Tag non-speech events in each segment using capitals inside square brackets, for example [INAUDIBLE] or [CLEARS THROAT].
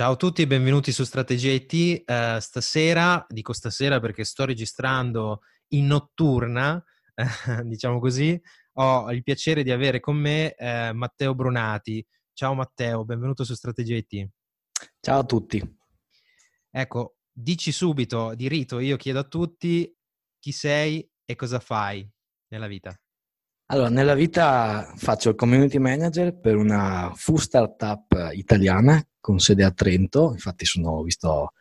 Ciao a tutti, benvenuti su Strategia IT. Uh, stasera, dico stasera perché sto registrando in notturna, uh, [LAUGHS] diciamo così, ho il piacere di avere con me uh, Matteo Brunati. Ciao Matteo, benvenuto su Strategia IT. Ciao a tutti. Ecco, dici subito, di rito, io chiedo a tutti chi sei e cosa fai nella vita. Allora, nella vita faccio il community manager per una fu startup italiana con sede a Trento, infatti sono, visto,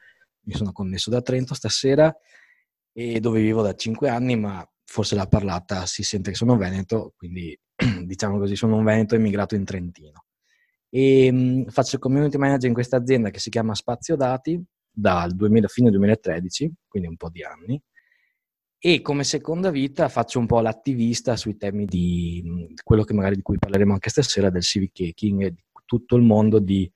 mi sono connesso da Trento stasera e dove vivo da cinque anni, ma forse la parlata si sente che sono veneto, quindi [CLEARS THROAT] diciamo così, sono un veneto immigrato in Trentino. E mh, faccio il community manager in questa azienda che si chiama Spazio Dati dal 2000, fine 2013, quindi un po' di anni e come seconda vita faccio un po' l'attivista sui temi di quello che magari di cui parleremo anche stasera, del civic hacking e di tutto il mondo di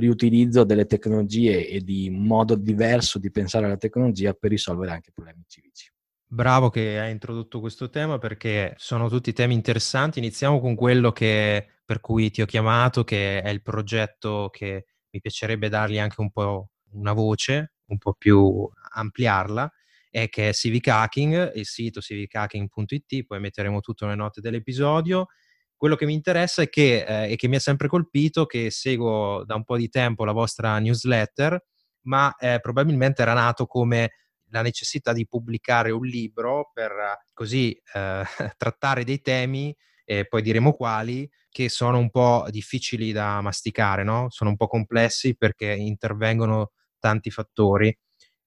riutilizzo delle tecnologie e di modo diverso di pensare alla tecnologia per risolvere anche problemi civici. Bravo che hai introdotto questo tema perché sono tutti temi interessanti. Iniziamo con quello che, per cui ti ho chiamato, che è il progetto che mi piacerebbe dargli anche un po' una voce, un po' più ampliarla, è che è Civic Hacking, il sito civichacking.it, poi metteremo tutto nelle note dell'episodio. Quello che mi interessa è che, eh, e che mi ha sempre colpito, che seguo da un po' di tempo la vostra newsletter, ma eh, probabilmente era nato come la necessità di pubblicare un libro per così eh, [LAUGHS] trattare dei temi, e poi diremo quali, che sono un po' difficili da masticare, no? sono un po' complessi perché intervengono tanti fattori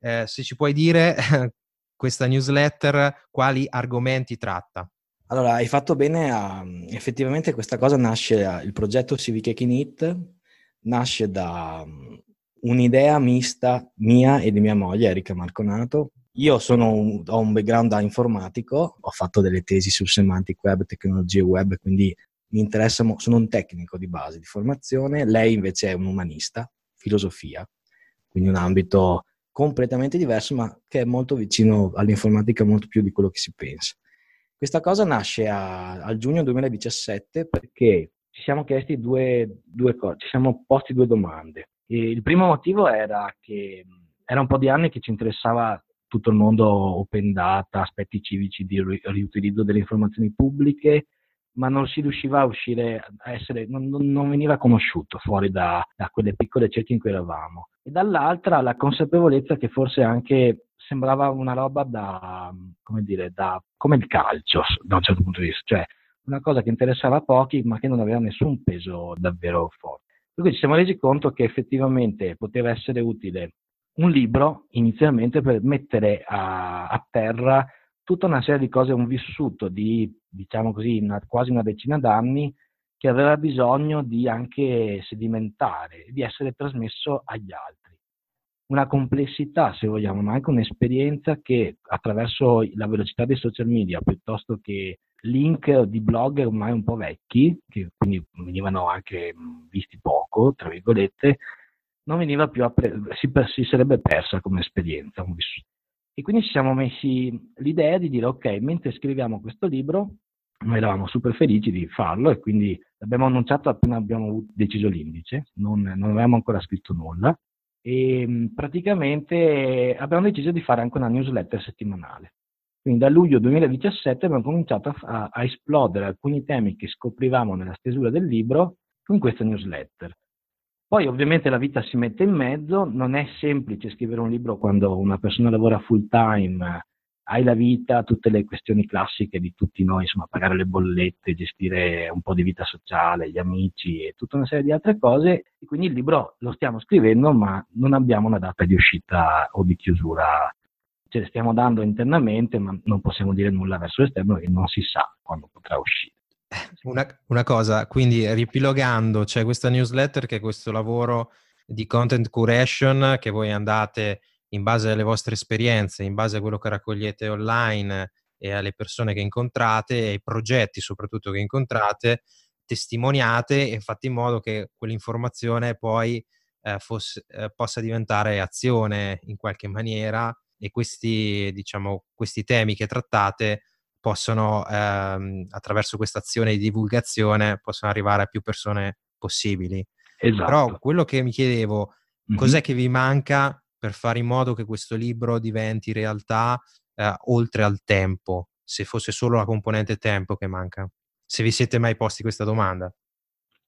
eh, se ci puoi dire [LAUGHS] questa newsletter quali argomenti tratta. Allora, hai fatto bene a... effettivamente questa cosa nasce, il progetto Civic Hacking It nasce da un'idea mista mia e di mia moglie, Erika Marconato. Io un, ho un background da informatico, ho fatto delle tesi su semantic web, tecnologie web, quindi mi interessa, sono un tecnico di base, di formazione. Lei invece è un umanista, filosofia, quindi un ambito completamente diverso, ma che è molto vicino all'informatica molto più di quello che si pensa. Questa cosa nasce a, al giugno 2017 perché ci siamo chiesti due, due cose, ci siamo posti due domande. E il primo motivo era che era un po' di anni che ci interessava tutto il mondo open data, aspetti civici di riutilizzo delle informazioni pubbliche ma non si riusciva a uscire, a essere, non, non veniva conosciuto fuori da, da, quelle piccole cerchie in cui eravamo. E dall'altra la consapevolezza che forse anche sembrava una roba da, come dire, da, come il calcio da un certo punto di vista, cioè una cosa che interessava pochi ma che non aveva nessun peso davvero forte. Per cui ci siamo resi conto che effettivamente poteva essere utile un libro inizialmente per mettere a, a terra tutta una serie di cose, un vissuto di, diciamo così, una, quasi una decina d'anni che aveva bisogno di anche sedimentare, di essere trasmesso agli altri. Una complessità, se vogliamo, ma anche un'esperienza che attraverso la velocità dei social media, piuttosto che link di blog ormai un po' vecchi, che quindi venivano anche visti poco, tra virgolette, non veniva più appre- si, si sarebbe persa come esperienza. E quindi ci siamo messi l'idea di dire, ok, mentre scriviamo questo libro, noi eravamo super felici di farlo e quindi l'abbiamo annunciato appena abbiamo deciso l'indice, non, non avevamo ancora scritto nulla e praticamente abbiamo deciso di fare anche una newsletter settimanale. Quindi da luglio 2017 abbiamo cominciato a, a esplodere alcuni temi che scoprivamo nella stesura del libro con questa newsletter. Poi ovviamente la vita si mette in mezzo, non è semplice scrivere un libro quando una persona lavora full time, hai la vita, tutte le questioni classiche di tutti noi, insomma pagare le bollette, gestire un po' di vita sociale, gli amici e tutta una serie di altre cose e quindi il libro lo stiamo scrivendo ma non abbiamo una data di uscita o di chiusura, ce le stiamo dando internamente ma non possiamo dire nulla verso l'esterno e non si sa quando potrà uscire. Una, una, cosa, quindi ripilogando, c'è questa newsletter che è questo lavoro di content curation che voi andate in base alle vostre esperienze, in base a quello che raccogliete online e alle persone che incontrate e ai progetti soprattutto che incontrate, testimoniate e fate in modo che quell'informazione poi eh, fosse, eh, possa diventare azione in qualche maniera e questi, diciamo, questi temi che trattate possono, ehm, attraverso questa azione di divulgazione, possono arrivare a più persone possibili. Esatto. Però quello che mi chiedevo, Mm-hmm. Cos'è che vi manca per fare in modo che questo libro diventi realtà eh, oltre al tempo, se fosse solo la componente tempo che manca? Se vi siete mai posti questa domanda.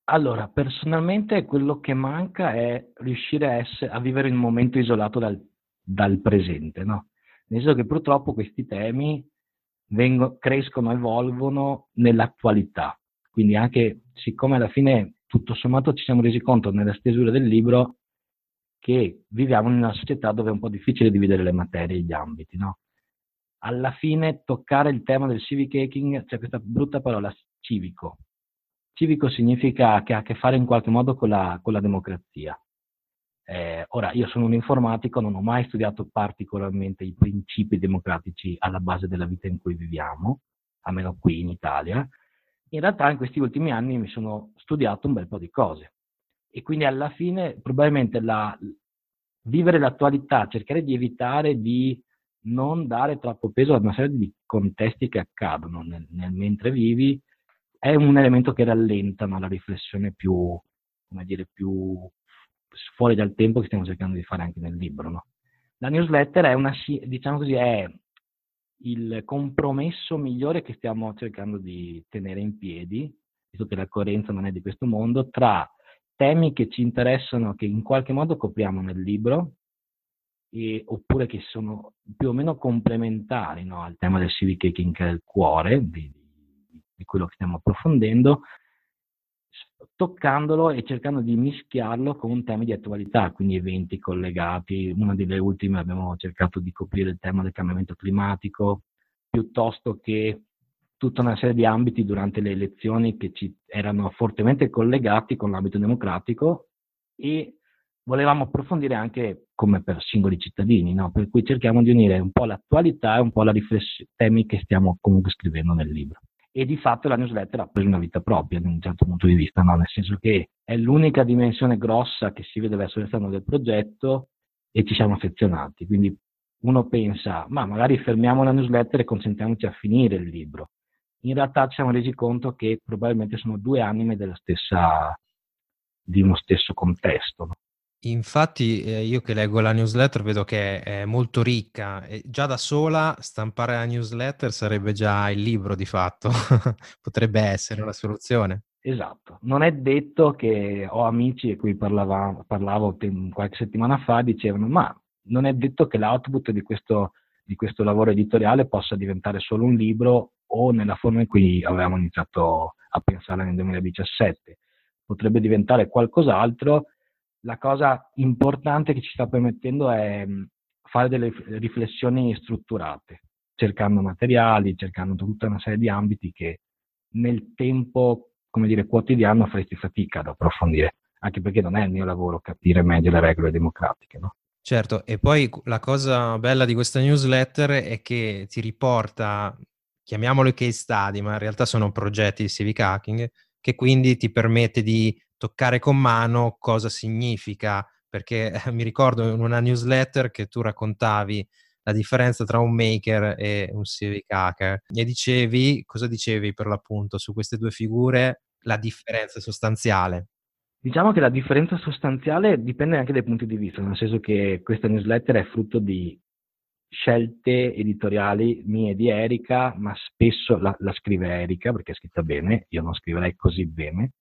Allora, personalmente quello che manca è riuscire a, essere, a vivere il momento isolato dal, dal presente, no? Nel senso che purtroppo questi temi vengo, crescono, evolvono nell'attualità. Quindi anche siccome alla fine tutto sommato ci siamo resi conto nella stesura del libro che viviamo in una società dove è un po' difficile dividere le materie e gli ambiti, no? Alla fine toccare il tema del civic hacking, c'è cioè questa brutta parola civico. Civico significa che ha a che fare in qualche modo con la, con la democrazia. Eh, ora, io sono un informatico, non ho mai studiato particolarmente i principi democratici alla base della vita in cui viviamo, almeno qui in Italia. In realtà in questi ultimi anni mi sono studiato un bel po' di cose e quindi alla fine probabilmente la, vivere l'attualità, cercare di evitare di non dare troppo peso a una serie di contesti che accadono nel, nel mentre vivi è un elemento che rallenta la riflessione più, come dire, più fuori dal tempo che stiamo cercando di fare anche nel libro. No? La newsletter è una, diciamo così, è il compromesso migliore che stiamo cercando di tenere in piedi, visto che la coerenza non è di questo mondo, tra temi che ci interessano, che in qualche modo copriamo nel libro, e, oppure che sono più o meno complementari no, al tema del civic hacking che è il cuore di, di quello che stiamo approfondendo, toccandolo e cercando di mischiarlo con temi di attualità, quindi eventi collegati. Una delle ultime abbiamo cercato di coprire il tema del cambiamento climatico, piuttosto che tutta una serie di ambiti durante le elezioni che ci erano fortemente collegati con l'ambito democratico e volevamo approfondire anche come per singoli cittadini, no? per cui cerchiamo di unire un po' l'attualità e un po' la riflessione, temi che stiamo comunque scrivendo nel libro e di fatto la newsletter ha preso una vita propria da un certo punto di vista, no? nel senso che è l'unica dimensione grossa che si vede verso l'esterno del progetto e ci siamo affezionati. Quindi uno pensa, ma magari fermiamo la newsletter e concentriamoci a finire il libro. In realtà ci siamo resi conto che probabilmente sono due anime stessa, di uno stesso contesto. No? Infatti, eh, io che leggo la newsletter vedo che è molto ricca e già da sola stampare la newsletter sarebbe già il libro di fatto, [LAUGHS] potrebbe essere una soluzione. Esatto, non è detto che ho amici a cui parlava, parlavo qualche settimana fa, dicevano ma non è detto che l'output di questo, di questo lavoro editoriale possa diventare solo un libro o nella forma in cui avevamo iniziato a pensare nel 2017. Potrebbe diventare qualcos'altro la cosa importante che ci sta permettendo è mm, fare delle riflessioni strutturate, cercando materiali, cercando tutta una serie di ambiti che nel tempo, come dire, quotidiano faresti fatica ad approfondire, anche perché non è il mio lavoro capire meglio le regole democratiche, no? Certo, e poi la cosa bella di questa newsletter è che ti riporta, chiamiamolo case study, ma in realtà sono progetti di civic hacking, che quindi ti permette di toccare con mano cosa significa, perché eh, mi ricordo in una newsletter che tu raccontavi la differenza tra un maker e un civic hacker e dicevi, cosa dicevi per l'appunto su queste due figure, la differenza sostanziale? Diciamo che la differenza sostanziale dipende anche dai punti di vista, nel senso che questa newsletter è frutto di scelte editoriali mie di Erika, ma spesso la, la scrive Erika perché è scritta bene, io non scriverei così bene,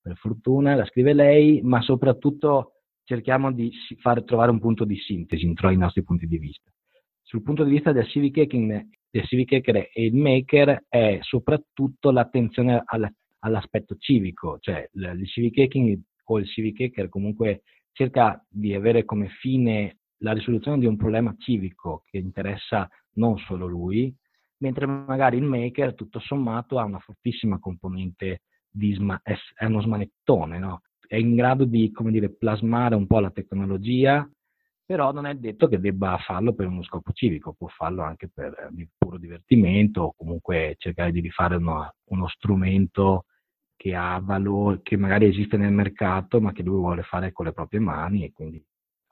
per fortuna, la scrive lei, ma soprattutto cerchiamo di far trovare un punto di sintesi tra i nostri punti di vista. Sul punto di vista del civic hacking, del civic hacker e il maker è soprattutto l'attenzione all'aspetto civico, cioè il civic hacking o il civic hacker comunque cerca di avere come fine la risoluzione di un problema civico che interessa non solo lui, mentre magari il maker tutto sommato ha una fortissima componente sma- è, è, uno smanettone, no? è in grado di come dire, plasmare un po' la tecnologia, però non è detto che debba farlo per uno scopo civico, può farlo anche per eh, puro divertimento o comunque cercare di rifare uno, uno strumento che ha valore, che magari esiste nel mercato, ma che lui vuole fare con le proprie mani e quindi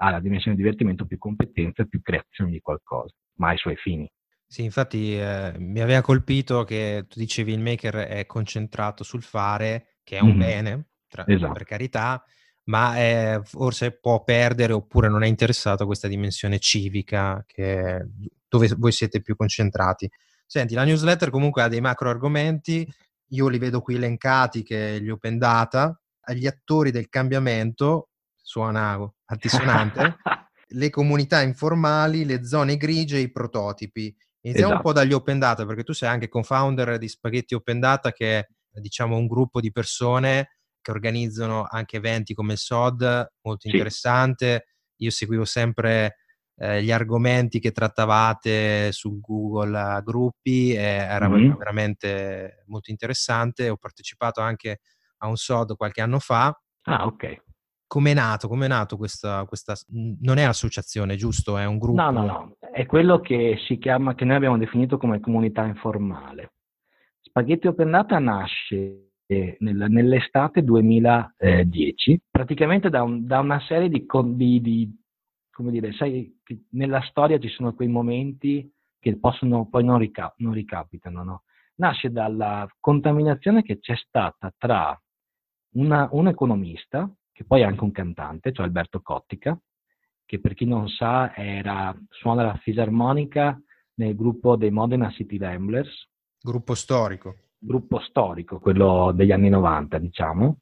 ha la dimensione di divertimento più competenza, più creazione di qualcosa, ma ai suoi fini. Sì, infatti eh, mi aveva colpito che tu dicevi il maker è concentrato sul fare, che è un mm-hmm. bene, tra, esatto. per carità, ma è, forse può perdere oppure non è interessato a questa dimensione civica che, dove voi siete più concentrati. Senti, la newsletter comunque ha dei macro argomenti, io li vedo qui elencati che gli open data, agli attori del cambiamento, suona altisonante, [LAUGHS] le comunità informali, le zone grigie e i prototipi. Iniziamo esatto. un po' dagli open data, perché tu sei anche co-founder di Spaghetti Open Data, che è diciamo un gruppo di persone che organizzano anche eventi come il SOD, molto sì. interessante. Io seguivo sempre eh, gli argomenti che trattavate su Google Gruppi, e era mm-hmm. veramente molto interessante. Ho partecipato anche a un SOD qualche anno fa. Ah, ok. Come è nato? Come è nato questa, questa, Non è associazione, giusto? È un gruppo? No, no, no. È quello che si chiama, che noi abbiamo definito come comunità informale. Spaghetti Open Data nasce nel, nell'estate 2010, praticamente da, un, da una serie di, di, di, come dire, sai, nella storia ci sono quei momenti che possono, poi non, rica- non ricapitano, no? Nasce dalla contaminazione che c'è stata tra una, un economista che poi è anche un cantante, cioè Alberto Cottica, che per chi non sa era, suona la fisarmonica nel gruppo dei Modena City Ramblers. Gruppo storico. Gruppo storico, quello degli anni 90, diciamo,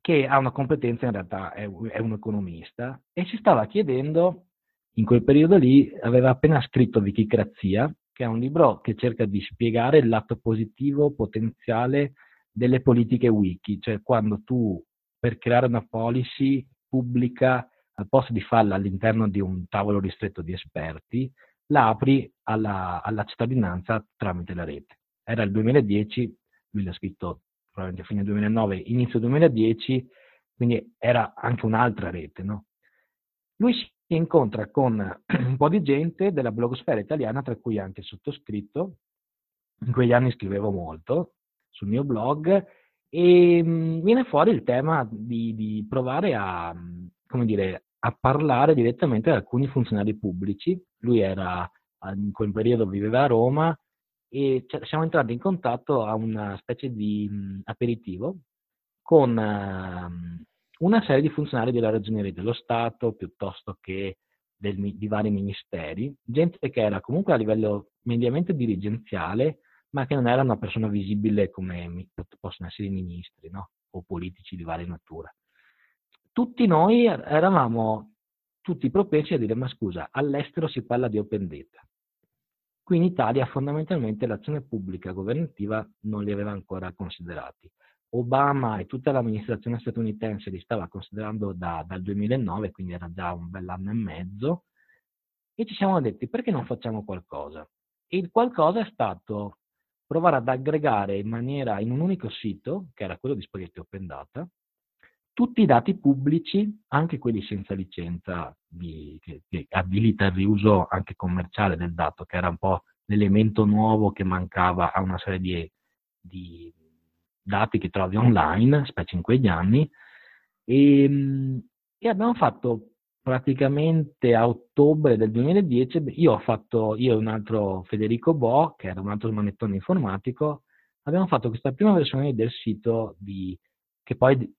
che ha una competenza, in realtà è, è un economista, e si stava chiedendo, in quel periodo lì, aveva appena scritto Vichicrazia, che è un libro che cerca di spiegare il lato positivo potenziale delle politiche wiki, cioè quando tu per creare una policy pubblica, al posto di farla all'interno di un tavolo ristretto di esperti, la apri alla, alla cittadinanza tramite la rete. Era il 2010, lui l'ha scritto probabilmente fine 2009, inizio 2010, quindi era anche un'altra rete. No? Lui si incontra con [CLEARS THROAT] un po' di gente della blogosfera italiana, tra cui anche il sottoscritto. In quegli anni scrivevo molto sul mio blog e mh, viene fuori il tema di, di provare a, come dire, a parlare direttamente ad alcuni funzionari pubblici. Lui era, in quel periodo viveva a Roma e siamo entrati in contatto a una specie di mh, aperitivo con uh, una serie di funzionari della Ragioneria dello Stato piuttosto che del, di vari ministeri, gente che era comunque a livello mediamente dirigenziale ma che non era una persona visibile come possono essere i ministri no? o politici di varia natura. Tutti noi er-, eravamo tutti propensi a dire ma scusa, all'estero si parla di open data. Qui in Italia fondamentalmente l'azione pubblica governativa non li aveva ancora considerati. Obama e tutta l'amministrazione statunitense li stava considerando da, dal 2009, quindi era già un bell'anno e mezzo, e ci siamo detti perché non facciamo qualcosa? E il qualcosa è stato provare ad aggregare in maniera in un unico sito, che era quello di Spaghetti Open Data, tutti i dati pubblici, anche quelli senza licenza di, che, che abilita il riuso anche commerciale del dato, che era un po' l'elemento nuovo che mancava a una serie di, di dati che trovi online, specie in quegli anni, e, ehm, e abbiamo fatto praticamente a ottobre del 2010 io ho fatto, io e un altro Federico Bo, che era un altro manettone informatico, abbiamo fatto questa prima versione del sito di, che poi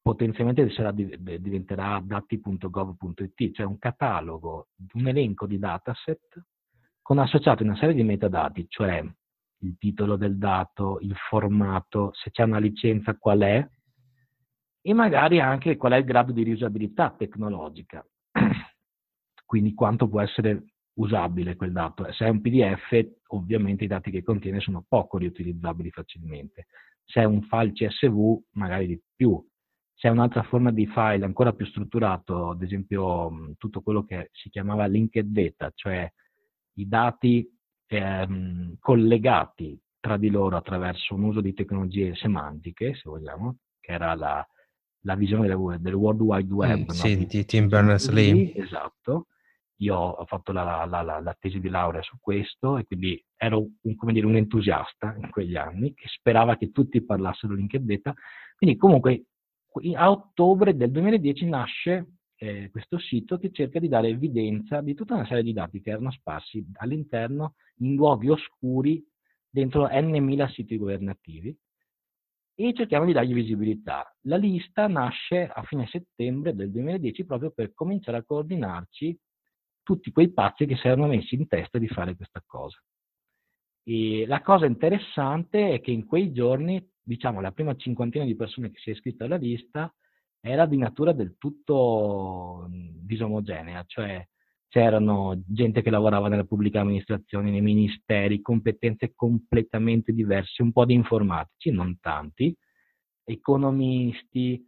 potenzialmente sarà, diventerà dati.gov.it, cioè un catalogo, un elenco di dataset con associato una serie di metadati, cioè il titolo del dato, il formato, se c'è una licenza qual è, e magari anche qual è il grado di riusabilità tecnologica, [CLEARS THROAT] quindi quanto può essere usabile quel dato. Se è un PDF, ovviamente i dati che contiene sono poco riutilizzabili facilmente. Se è un file CSV, magari di più. Se è un'altra forma di file ancora più strutturato, ad esempio tutto quello che si chiamava linked data, cioè i dati ehm, collegati tra di loro attraverso un uso di tecnologie semantiche, se vogliamo, che era la, la visione del, del World Wide Web. Mm, no? Sì, di Tim Berners-Lee. Esatto. Io ho fatto la, la, la, la, tesi di laurea su questo e quindi ero un, come dire, un entusiasta in quegli anni che sperava che tutti parlassero linked data. Quindi comunque a ottobre del 2010 nasce eh, questo sito che cerca di dare evidenza di tutta una serie di dati che erano sparsi all'interno in luoghi oscuri dentro n mila siti governativi e cerchiamo di dargli visibilità. La lista nasce a fine settembre del 2010 proprio per cominciare a coordinarci tutti quei pazzi che si erano messi in testa di fare questa cosa. E la cosa interessante è che in quei giorni, diciamo, la prima cinquantina di persone che si è iscritta alla lista era di natura del tutto disomogenea, cioè c'erano gente che lavorava nella pubblica amministrazione, nei ministeri, competenze completamente diverse, un po' di informatici, non tanti, economisti,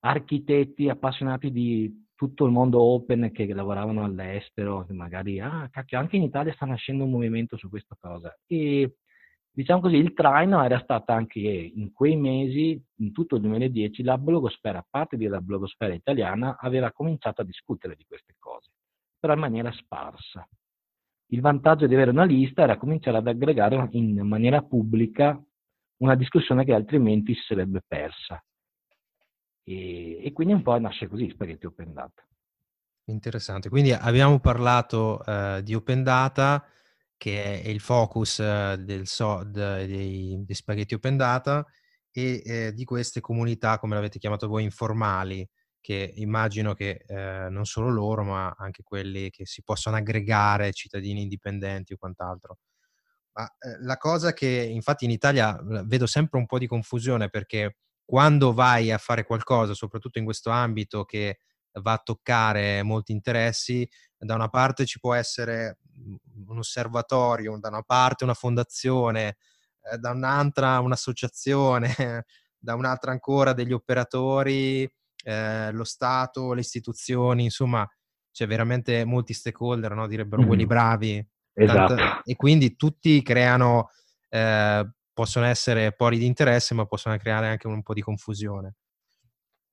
architetti appassionati di tutto il mondo open che lavoravano all'estero, che magari, ah, cacchio, anche in Italia sta nascendo un movimento su questa cosa. E diciamo così, il traino era stato anche in quei mesi, in tutto il 2010, la blogosfera, parte della blogosfera italiana, aveva cominciato a discutere di queste cose, però in maniera sparsa. Il vantaggio di avere una lista era cominciare ad aggregare in maniera pubblica una discussione che altrimenti si sarebbe persa. E, e quindi un po' nasce così Spaghetti Open Data. Interessante, quindi abbiamo parlato uh, di Open Data, che è il focus uh, del SOD dei, dei, spaghetti Open Data, e eh, di queste comunità, come l'avete chiamato voi, informali, che immagino che eh, non solo loro, ma anche quelli che si possono aggregare, cittadini indipendenti o quant'altro. Ma eh, la cosa che infatti in Italia vedo sempre un po' di confusione perché quando vai a fare qualcosa, soprattutto in questo ambito che va a toccare molti interessi, da una parte ci può essere un osservatorio, da una parte una fondazione, eh, da un'altra un'associazione, [LAUGHS] da un'altra ancora degli operatori, eh, lo Stato, le istituzioni, insomma c'è veramente molti stakeholder, no? direbbero mm. quelli bravi. Esatto. Tanto, e quindi tutti creano eh, possono essere pori di interesse, ma possono creare anche un po' di confusione.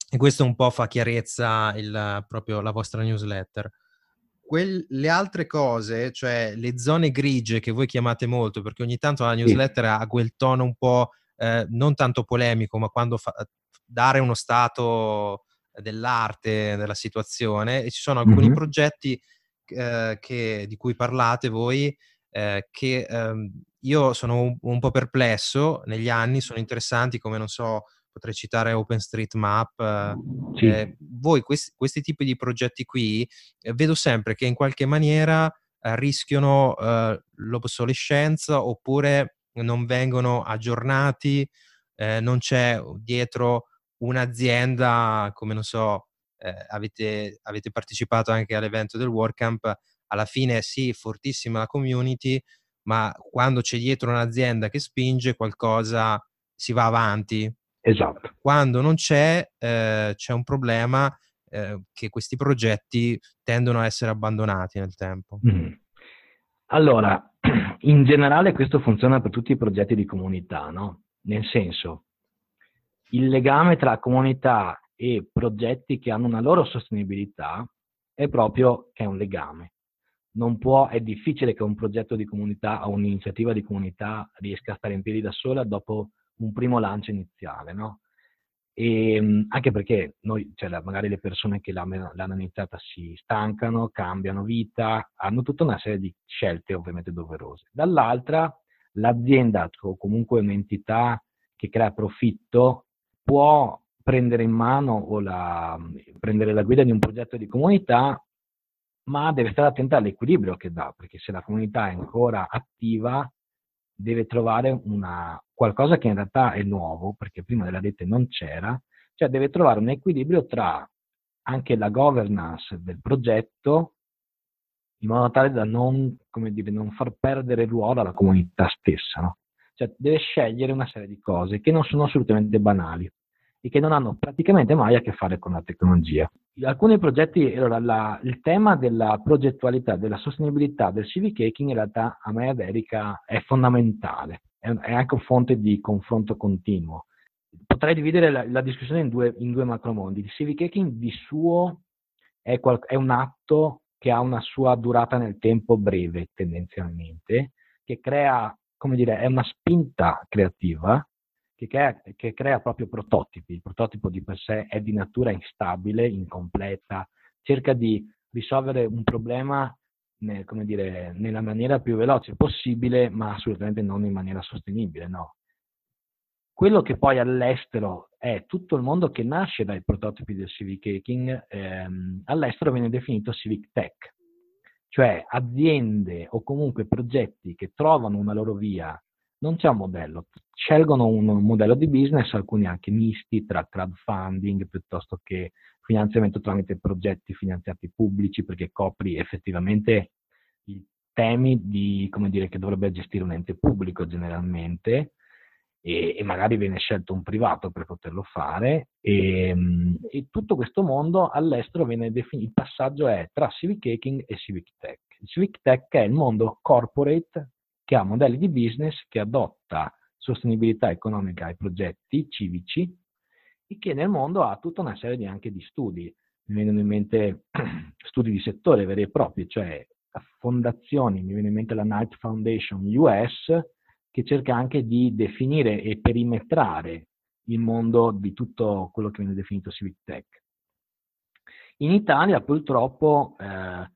E questo un po' fa chiarezza il, proprio la vostra newsletter. Quelle, le altre cose, cioè le zone grigie che voi chiamate molto, perché ogni tanto la newsletter sì. ha quel tono un po' eh, non tanto polemico, ma quando fa, dare uno stato dell'arte, della situazione, e ci sono alcuni mm-hmm. progetti eh, che, di cui parlate voi eh, che ehm, io sono un, un, po' perplesso negli anni, sono interessanti come, non so, potrei citare OpenStreetMap. Eh, sì. eh, voi questi, questi, tipi di progetti qui eh, vedo sempre che in qualche maniera eh, rischiano eh, l'obsolescenza oppure non vengono aggiornati, non c'è dietro un'azienda come, non so, avete, avete partecipato anche all'evento del WordCamp, alla fine sì, fortissima la community, ma quando c'è dietro un'azienda che spinge qualcosa si va avanti. Esatto. Quando non c'è, eh, c'è un problema eh, che questi progetti tendono a essere abbandonati nel tempo. Mm. Allora, [CLEARS THROAT] in generale questo funziona per tutti i progetti di comunità, no? Nel senso, il legame tra comunità e progetti che hanno una loro sostenibilità è proprio è un legame può, è difficile che un progetto di comunità o un'iniziativa di comunità riesca a stare in piedi da sola dopo un primo lancio iniziale, no? E, ehm, anche perché noi, cioè, magari le persone che l'hanno iniziata si stancano, cambiano vita, hanno tutta una serie di scelte ovviamente doverose. Dall'altra, l'azienda o comunque un'entità che crea profitto può prendere in mano o la, prendere la guida di un progetto di comunità ma deve stare attenta all'equilibrio che dà, perché se la comunità è ancora attiva, deve trovare una, qualcosa che in realtà è nuovo, perché prima della rete non c'era, cioè deve trovare un equilibrio tra anche la governance del progetto, in modo tale da non, dire, non far perdere ruolo alla comunità stessa. No? Cioè deve scegliere una serie di cose che non sono assolutamente banali e che non hanno praticamente mai a che fare con la tecnologia. Alcuni progetti, allora, la, il tema della progettualità, della sostenibilità del civic hacking in realtà a me ad Erika è fondamentale, è, è anche fonte di confronto continuo. Potrei dividere la, la discussione in due, in due macromondi. Il civic hacking di suo è, qual, è un atto che ha una sua durata nel tempo breve tendenzialmente, che crea, come dire, è una spinta creativa che crea, che crea proprio prototipi. Il prototipo di per sé è di natura instabile, incompleta, cerca di risolvere un problema nel, dire, nella maniera più veloce possibile, ma assolutamente non in maniera sostenibile, no. quello che poi all'estero è tutto il mondo che nasce dai prototipi del civic hacking, ehm, all'estero viene definito civic tech, cioè aziende o comunque progetti che trovano una loro via, non c'è un modello, scelgono un, modello di business, alcuni anche misti tra crowdfunding piuttosto che finanziamento tramite progetti finanziati pubblici, perché copri effettivamente i temi di, come dire, che dovrebbe gestire un ente pubblico generalmente, e, e, magari viene scelto un privato per poterlo fare e, ehm, e, tutto questo mondo all'estero viene definito, il passaggio è tra civic hacking e civic tech. Il civic tech è il mondo corporate che ha modelli di business che adotta sostenibilità economica ai progetti civici e che nel mondo ha tutta una serie di, anche di studi. Mi vengono in mente [CLEARS THROAT] studi di settore veri e propri, cioè fondazioni, mi viene in mente la Knight Foundation US, che cerca anche di definire e perimetrare il mondo di tutto quello che viene definito civic tech. In Italia purtroppo eh,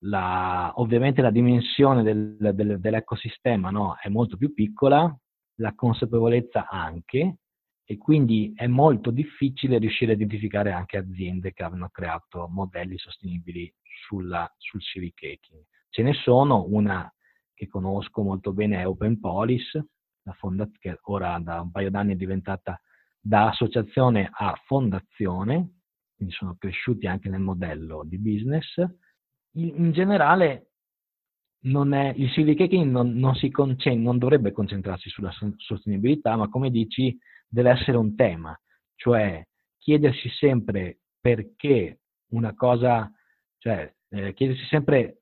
la, ovviamente la dimensione del, del, dell'ecosistema no, è molto più piccola, la consapevolezza anche, e quindi è molto difficile riuscire a identificare anche aziende che hanno creato modelli sostenibili sulla, sul civic hacking. Ce ne sono, una che conosco molto bene è Open Police, la fondazione che ora da un paio d'anni è diventata da associazione a fondazione, quindi sono cresciuti anche nel modello di business. In, in generale è, il civic hacking non, non, concent- non dovrebbe concentrarsi sulla sostenibilità, ma come dici deve essere un tema, cioè chiedersi sempre perché una cosa, cioè eh, chiedersi sempre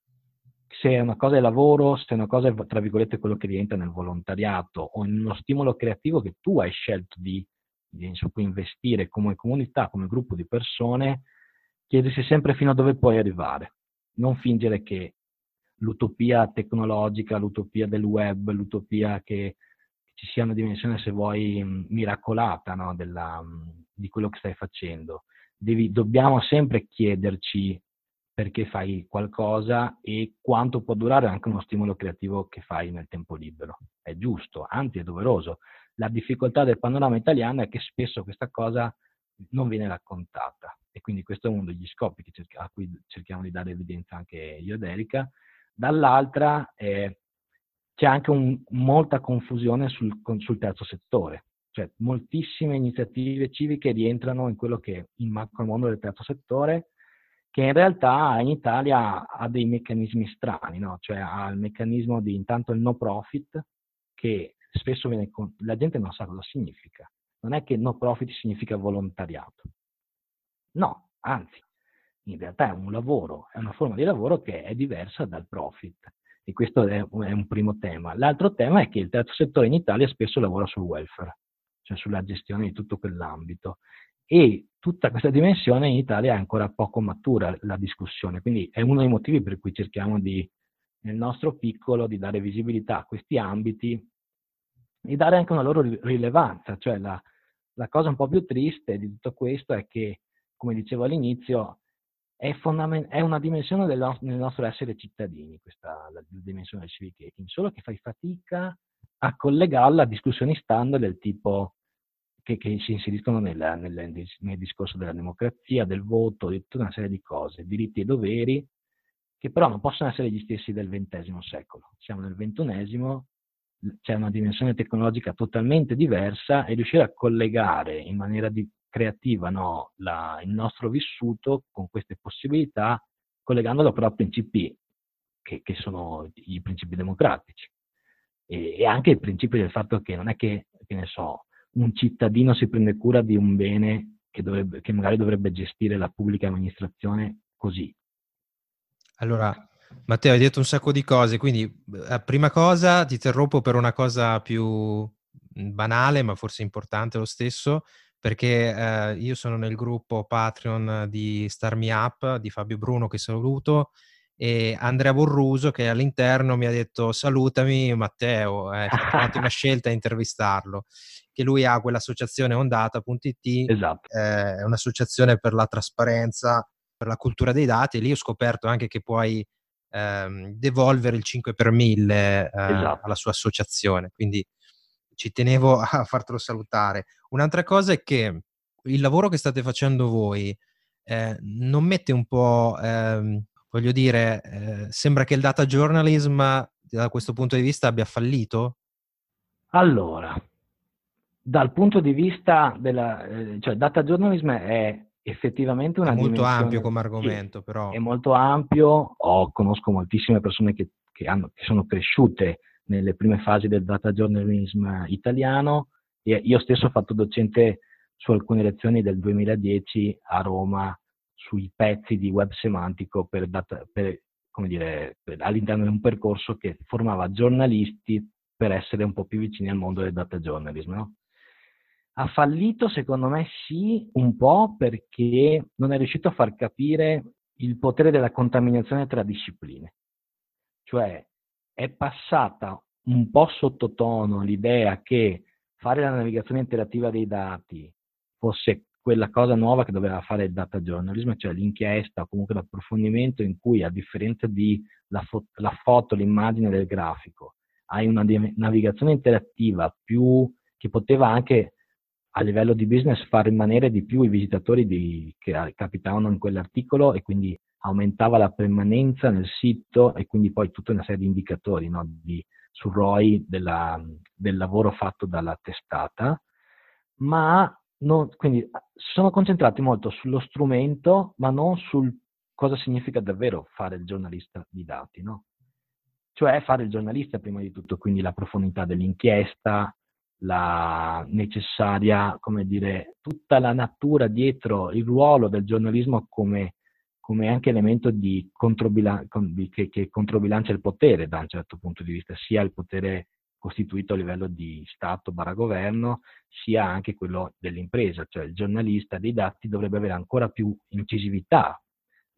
se una cosa è lavoro, se una cosa è, tra virgolette, quello che rientra nel volontariato o in uno stimolo creativo che tu hai scelto di, di su cui investire come comunità, come gruppo di persone, chiedersi sempre fino a dove puoi arrivare. Non fingere che l'utopia tecnologica, l'utopia del web, l'utopia che ci sia una dimensione, se vuoi, miracolata no? Della, di quello che stai facendo. Devi, dobbiamo sempre chiederci perché fai qualcosa e quanto può durare anche uno stimolo creativo che fai nel tempo libero. È giusto, anzi è doveroso. La difficoltà del panorama italiano è che spesso questa cosa non viene raccontata e quindi questo è uno degli scopi cerca, a cui cerchiamo di dare evidenza anche io ed Erika. Dall'altra eh, c'è anche un, molta confusione sul, sul terzo settore, cioè moltissime iniziative civiche rientrano in quello che il macro mondo del terzo settore che in realtà in Italia ha dei meccanismi strani, no? cioè ha il meccanismo di intanto il no profit, che spesso viene, con... la gente non sa cosa significa. Non è che no profit significa volontariato. No, anzi, in realtà è un lavoro, è una forma di lavoro che è diversa dal profit. E questo è un primo tema. L'altro tema è che il terzo settore in Italia spesso lavora sul welfare, cioè sulla gestione di tutto quell'ambito e tutta questa dimensione in Italia è ancora poco matura la discussione, quindi è uno dei motivi per cui cerchiamo di, nel nostro piccolo, di dare visibilità a questi ambiti e dare anche una loro rilevanza, cioè la, la cosa un po' più triste di tutto questo è che, come dicevo all'inizio, è, fondament- è una dimensione del, no- del, nostro essere cittadini, questa la dimensione del civic hacking, solo che fai fatica a collegarla a discussioni standard del tipo che, che si inseriscono nella, nel, nel, discorso della democrazia, del voto, di tutta una serie di cose, diritti e doveri, che però non possono essere gli stessi del XX secolo. Siamo nel XXI, c'è una dimensione tecnologica totalmente diversa e riuscire a collegare in maniera di, creativa no, la, il nostro vissuto con queste possibilità, collegandolo però a principi che, che sono i principi democratici. E, e, anche il principio del fatto che non è che, che ne so, un cittadino si prende cura di un bene che, dovrebbe, che magari dovrebbe gestire la pubblica amministrazione così. Allora, Matteo, hai detto un sacco di cose, quindi eh, prima cosa ti interrompo per una cosa più mm, banale, ma forse importante lo stesso, perché eh, io sono nel gruppo Patreon di Star Me Up di Fabio Bruno, che saluto, e Andrea Borruso che all'interno mi ha detto salutami Matteo, è stata una [LAUGHS] scelta a intervistarlo, che lui ha quell'associazione ondata.it, esatto. eh, è un'associazione per la trasparenza, per la cultura dei dati e lì ho scoperto anche che puoi ehm, devolvere il 5 per 1000 eh, esatto. alla sua associazione, quindi ci tenevo [LAUGHS] a fartelo salutare. Un'altra cosa è che il lavoro che state facendo voi eh, non mette un po', ehm, voglio dire, eh, sembra che il data journalism da questo punto di vista abbia fallito? Allora, dal punto di vista della, eh, cioè data journalism è effettivamente una è molto ampio come argomento, però. È molto ampio, Ho, conosco moltissime persone che, che, hanno, che sono cresciute nelle prime fasi del data journalism italiano e io stesso ho fatto docente su alcune lezioni del 2010 a Roma sui pezzi di web semantico per, data, per, dire, per, all'interno di un percorso che formava giornalisti per essere un po' più vicini al mondo del data journalism. No? Ha fallito secondo me sì un po' perché non è riuscito a far capire il potere della contaminazione tra discipline. Cioè è passata un po' sottotono l'idea che fare la navigazione interattiva dei dati fosse quella cosa nuova che doveva fare il data journalism, cioè l'inchiesta o comunque l'approfondimento in cui a differenza di la, fo- foto, l'immagine del grafico, hai una di- navigazione interattiva più che poteva anche a livello di business far rimanere di più i visitatori di, che capitavano in quell'articolo e quindi aumentava la permanenza nel sito e quindi poi tutta una serie di indicatori no, di, sul ROI della, del lavoro fatto dalla testata, ma non, quindi sono concentrati molto sullo strumento, ma non sul cosa significa davvero fare il giornalista di dati, no? Cioè fare il giornalista prima di tutto, quindi la profondità dell'inchiesta, la necessaria, come dire, tutta la natura dietro il ruolo del giornalismo come come anche elemento di controbilan- che, che controbilancia il potere da un certo punto di vista, sia il potere costituito a livello di Stato barra governo, sia anche quello dell'impresa, cioè il giornalista dei dati dovrebbe avere ancora più incisività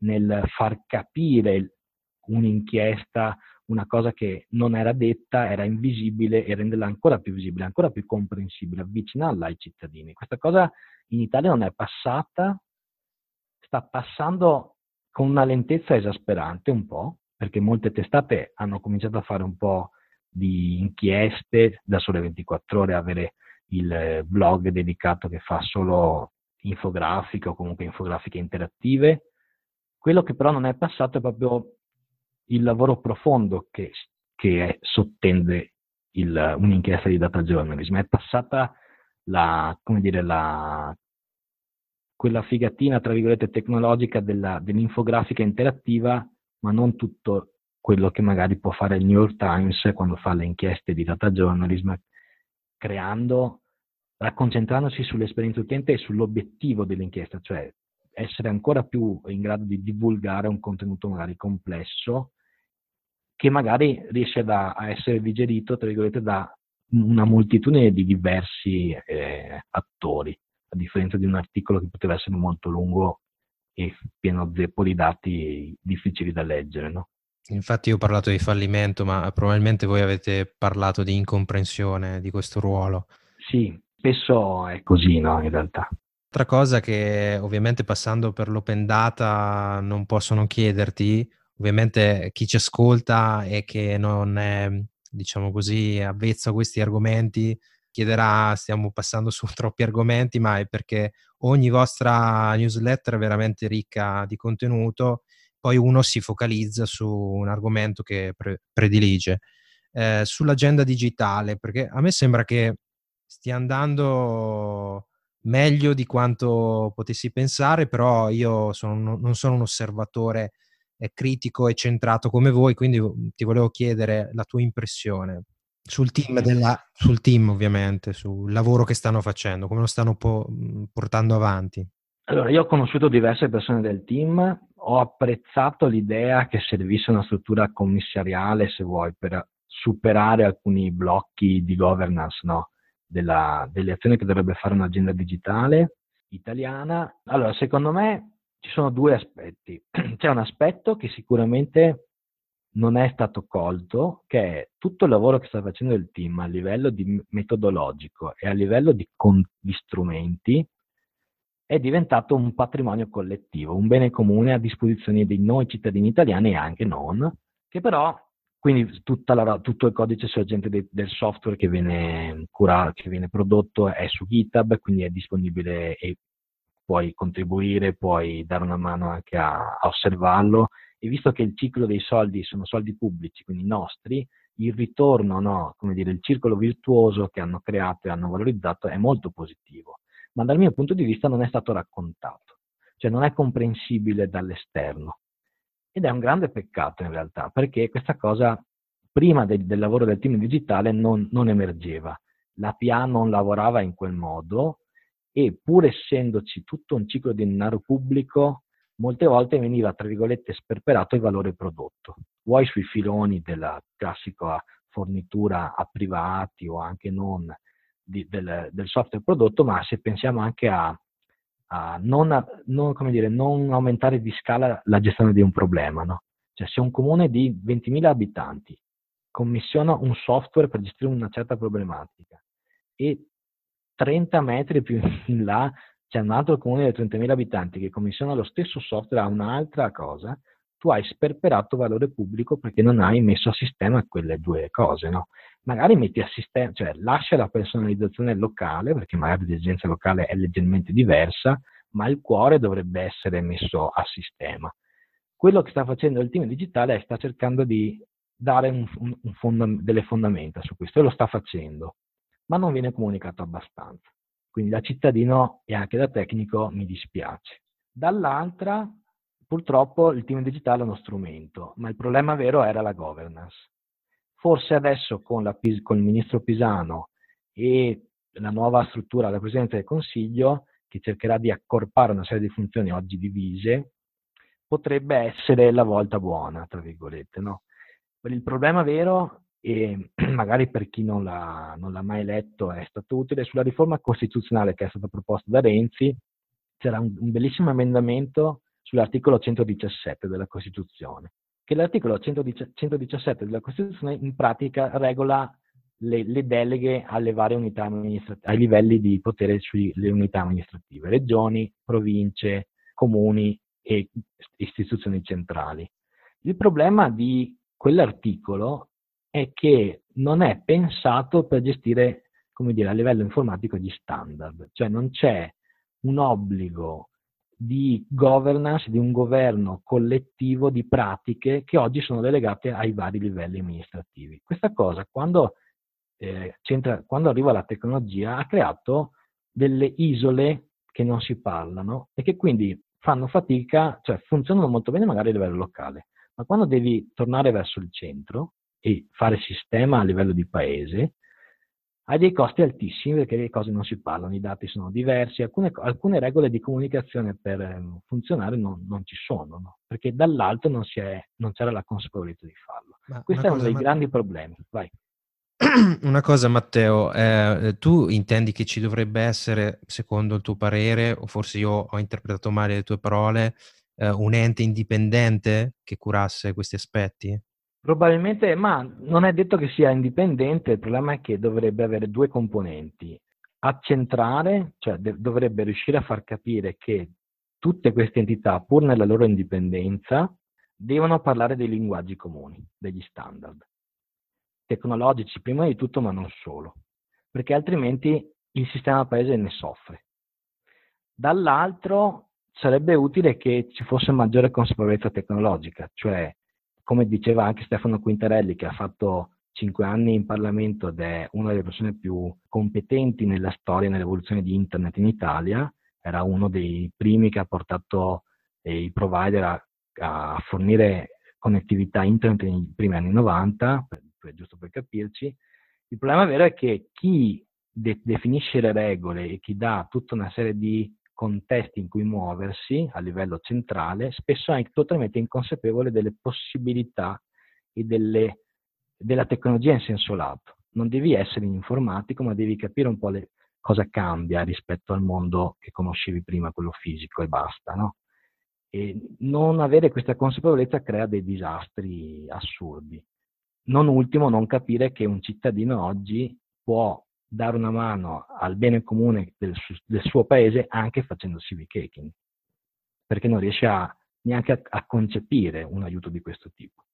nel far capire un'inchiesta, una cosa che non era detta, era invisibile e renderla ancora più visibile, ancora più comprensibile, avvicinarla ai cittadini. Questa cosa in Italia non è passata, sta passando con una lentezza esasperante un po', perché molte testate hanno cominciato a fare un po' di inchieste da sole 24 ore, avere il blog dedicato che fa solo infografiche o comunque infografiche interattive. Quello che però non è passato è proprio il lavoro profondo che, che è, sottende il, un'inchiesta di data journalism. È passata la, come dire, la quella figatina, tra virgolette, tecnologica della, dell'infografica interattiva, ma non tutto quello che magari può fare il New York Times quando fa le inchieste di data journalism, creando, concentrandosi sull'esperienza utente e sull'obiettivo dell'inchiesta, cioè essere ancora più in grado di divulgare un contenuto magari complesso che magari riesce da, a essere digerito, tra virgolette, da una moltitudine di diversi eh, attori a differenza di un articolo che poteva essere molto lungo e pieno zeppo di dati difficili da leggere. No? Infatti io ho parlato di fallimento, ma probabilmente voi avete parlato di incomprensione di questo ruolo. Sì, spesso è così, no, in realtà. Altra cosa che ovviamente passando per l'open data non possono chiederti, ovviamente chi ci ascolta e che non è, diciamo così, avvezzo a questi argomenti, chiederà, stiamo passando su [LAUGHS] troppi argomenti, ma è perché ogni vostra newsletter è veramente ricca di contenuto, poi uno si focalizza su un argomento che pre- predilige. Eh, sull'agenda digitale, perché a me sembra che stia andando meglio di quanto potessi pensare, però io sono, non sono un osservatore critico e centrato come voi, quindi ti volevo chiedere la tua impressione sul team, della, sul team ovviamente, sul lavoro che stanno facendo, come lo stanno po- portando avanti. Allora, io ho conosciuto diverse persone del team, ho apprezzato l'idea che servisse una struttura commissariale, se vuoi, per superare alcuni blocchi di governance no? Della, delle azioni che dovrebbe fare un'agenda digitale italiana. Allora, secondo me ci sono due aspetti. [CLEARS THROAT] C'è un aspetto che sicuramente non è stato colto, che è tutto il lavoro che sta facendo il team a livello metodologico e a livello di, con, di strumenti è diventato un patrimonio collettivo, un bene comune a disposizione di noi cittadini italiani e anche non, che però quindi la, tutto il codice sorgente de, del software che viene curato, che viene prodotto è su GitHub, quindi è disponibile e puoi contribuire, puoi dare una mano anche a, a osservarlo. E visto che il ciclo dei soldi sono soldi pubblici, quindi nostri, il ritorno, no, come dire, il circolo virtuoso che hanno creato e hanno valorizzato è molto positivo, ma dal mio punto di vista non è stato raccontato, cioè non è comprensibile dall'esterno. Ed è un grande peccato in realtà, perché questa cosa prima del, del lavoro del team digitale non, non, emergeva. La PA non lavorava in quel modo e pur essendoci tutto un ciclo di denaro pubblico, molte volte veniva, tra virgolette, sperperato il valore prodotto. Vuoi sui filoni della classica fornitura a privati o anche non di, del, del, software prodotto, ma se pensiamo anche a a non, non, dire, non, aumentare di scala la gestione di un problema. No? Cioè, se un comune di 20.000 abitanti commissiona un software per gestire una certa problematica e 30 metri più in là c'è un altro comune di 30.000 abitanti che commissiona lo stesso software a un'altra cosa, tu hai sperperato valore pubblico perché non hai messo a sistema quelle due cose, no? Magari metti a sistema, cioè lascia la personalizzazione locale, perché magari l'esigenza locale è leggermente diversa, ma il cuore dovrebbe essere messo a sistema. Quello che sta facendo il team digitale è sta cercando di dare un, un fonda- delle fondamenta su questo e lo sta facendo, ma non viene comunicato abbastanza. Quindi da cittadino e anche da tecnico mi dispiace. Dall'altra Purtroppo il team digitale è uno strumento, ma il problema vero era la governance. Forse adesso con, la, con il ministro Pisano e la nuova struttura della Presidenza del Consiglio, che cercherà di accorpare una serie di funzioni oggi divise, potrebbe essere la volta buona, tra virgolette. No? Il problema vero, e [CLEARS THROAT] magari per chi non l'ha, non l'ha mai letto è stato utile, sulla riforma costituzionale che è stata proposta da Renzi, c'era un, un bellissimo emendamento sull'articolo 117 della Costituzione, che l'articolo 117 della Costituzione in pratica regola le, le deleghe alle varie unità amministrative, ai livelli di potere sulle unità amministrative, regioni, province, comuni e istituzioni centrali. Il problema di quell'articolo è che non è pensato per gestire, come dire, a livello informatico gli standard, cioè non c'è un obbligo di governance, di un governo collettivo di pratiche che oggi sono delegate ai vari livelli amministrativi. Questa cosa, quando, eh, quando arriva la tecnologia, ha creato delle isole che non si parlano e che quindi fanno fatica, cioè funzionano molto bene magari a livello locale, ma quando devi tornare verso il centro e fare sistema a livello di paese, hai dei costi altissimi perché le cose non si parlano, i dati sono diversi, alcune, alcune regole di comunicazione per ehm, funzionare non, non ci sono, no? perché dall'alto non, è, non, c'era la consapevolezza di farlo. Ma Questo è uno dei ma... grandi problemi. Vai. [CLEARS THROAT] Una cosa Matteo, eh, tu intendi che ci dovrebbe essere, secondo il tuo parere, o forse io ho interpretato male le tue parole, eh, un ente indipendente che curasse questi aspetti? Probabilmente, ma non è detto che sia indipendente, il problema è che dovrebbe avere due componenti. Accentrare, cioè dovrebbe riuscire a far capire che tutte queste entità, pur nella loro indipendenza, devono parlare dei linguaggi comuni, degli standard. Tecnologici prima di tutto, ma non solo, perché altrimenti il sistema paese ne soffre. Dall'altro sarebbe utile che ci fosse maggiore consapevolezza tecnologica, cioè come diceva anche Stefano Quintarelli, che ha fatto cinque anni in Parlamento ed è una delle persone più competenti nella storia e nell'evoluzione di Internet in Italia, era uno dei primi che ha portato eh, i provider a, a, fornire connettività Internet nei primi anni 90, per, giusto per capirci. Il problema vero è che chi de- definisce le regole e chi dà tutta una serie di contesti in cui muoversi a livello centrale, spesso è totalmente inconsapevole delle possibilità e delle, della tecnologia in senso lato. Non devi essere informatico, ma devi capire un po' le, cosa cambia rispetto al mondo che conoscevi prima, quello fisico e basta. No? E non avere questa consapevolezza crea dei disastri assurdi. Non ultimo, non capire che un cittadino oggi può dare una mano al bene comune del, del suo paese anche facendo civic hacking, perché non riesce a, neanche a, a concepire un aiuto di questo tipo.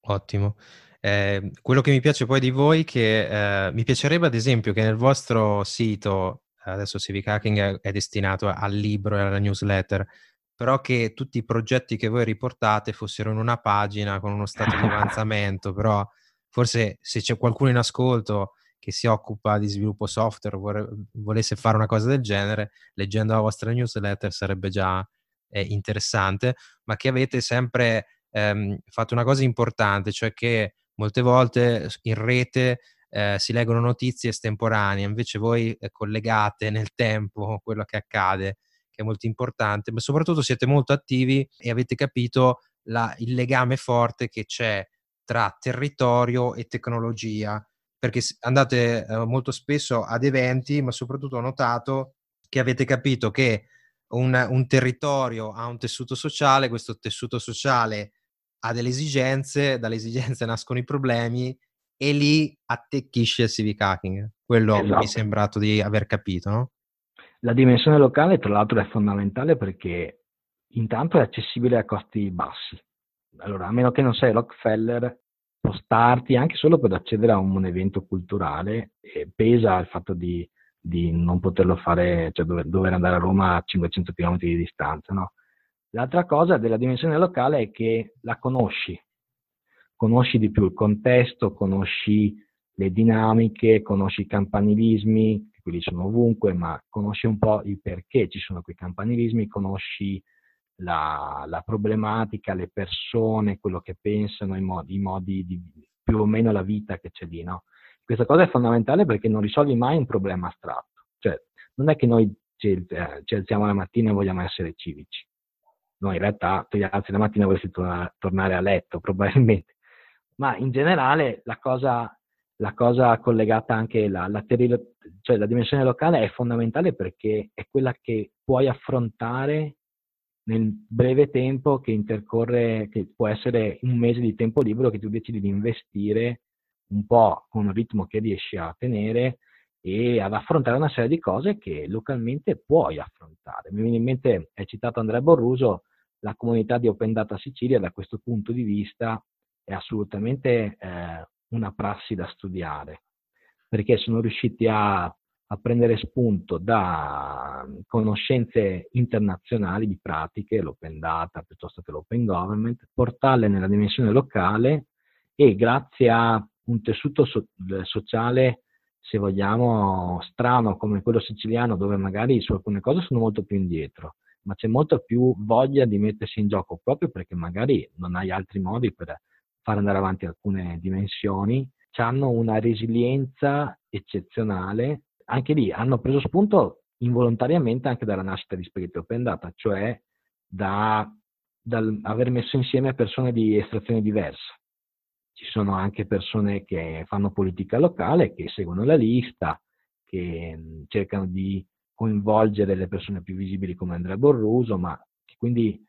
Ottimo. Eh, quello che mi piace poi di voi che eh, mi piacerebbe ad esempio che nel vostro sito, adesso Civic Hacking è, è destinato al libro e alla newsletter, però che tutti i progetti che voi riportate fossero in una pagina con uno stato di [LAUGHS] avanzamento, però forse se c'è qualcuno in ascolto che si occupa di sviluppo software o volesse fare una cosa del genere, leggendo la vostra newsletter sarebbe già eh, interessante, ma che avete sempre ehm, fatto una cosa importante, cioè che molte volte in rete eh, si leggono notizie estemporanee, invece voi eh, collegate nel tempo quello che accade, che è molto importante, ma soprattutto siete molto attivi e avete capito la, il legame forte che c'è tra territorio e tecnologia, perché andate eh, molto spesso ad eventi, ma soprattutto ho notato che avete capito che un, un territorio ha un tessuto sociale, questo tessuto sociale ha delle esigenze, dalle esigenze [LAUGHS] nascono i problemi e lì attecchisce il civic hacking. Quello esatto. mi è sembrato di aver capito, no? La dimensione locale, tra l'altro, è fondamentale perché intanto è accessibile a costi bassi. Allora, a meno che non sei Rockefeller, spostarti anche solo per accedere a un evento culturale pesa il fatto di, di, non poterlo fare, cioè dover, dover, andare a Roma a 500 km di distanza, no? L'altra cosa della dimensione locale è che la conosci, conosci di più il contesto, conosci le dinamiche, conosci i campanilismi, quelli sono ovunque, ma conosci un po' il perché ci sono quei campanilismi, conosci la, la problematica, le persone, quello che pensano, i modi, i modi di più o meno la vita che c'è lì, no? Questa cosa è fondamentale perché non risolvi mai un problema astratto. Cioè, non è che noi ci, eh, ci alziamo la mattina e vogliamo essere civici no, in realtà tu alzi la mattina e vorresti tornare, tornare a letto, [LAUGHS] probabilmente. Ma in generale la cosa, la cosa collegata anche alla cioè la dimensione locale è fondamentale perché è quella che puoi affrontare nel breve tempo che intercorre, che può essere un mese di tempo libero che tu decidi di investire un po' con un ritmo che riesci a tenere e ad affrontare una serie di cose che localmente puoi affrontare. Mi viene in mente, hai citato Andrea Borruso, la comunità di Open Data Sicilia da questo punto di vista è assolutamente eh, una prassi da studiare, perché sono riusciti a, a, prendere spunto da conoscenze internazionali di pratiche, l'open data piuttosto che l'open government, portarle nella dimensione locale e grazie a un tessuto so- sociale se vogliamo, strano come quello siciliano, dove magari su alcune cose sono molto più indietro, ma c'è molto più voglia di mettersi in gioco proprio perché magari non hai altri modi per far andare avanti alcune dimensioni, hanno una resilienza eccezionale, anche lì hanno preso spunto involontariamente anche dalla nascita di Spaghetti Open Data, cioè da, dal aver messo insieme persone di estrazione diversa. Ci sono anche persone che fanno politica locale, che seguono la lista, che cercano di coinvolgere le persone più visibili come Andrea Borruso, ma che quindi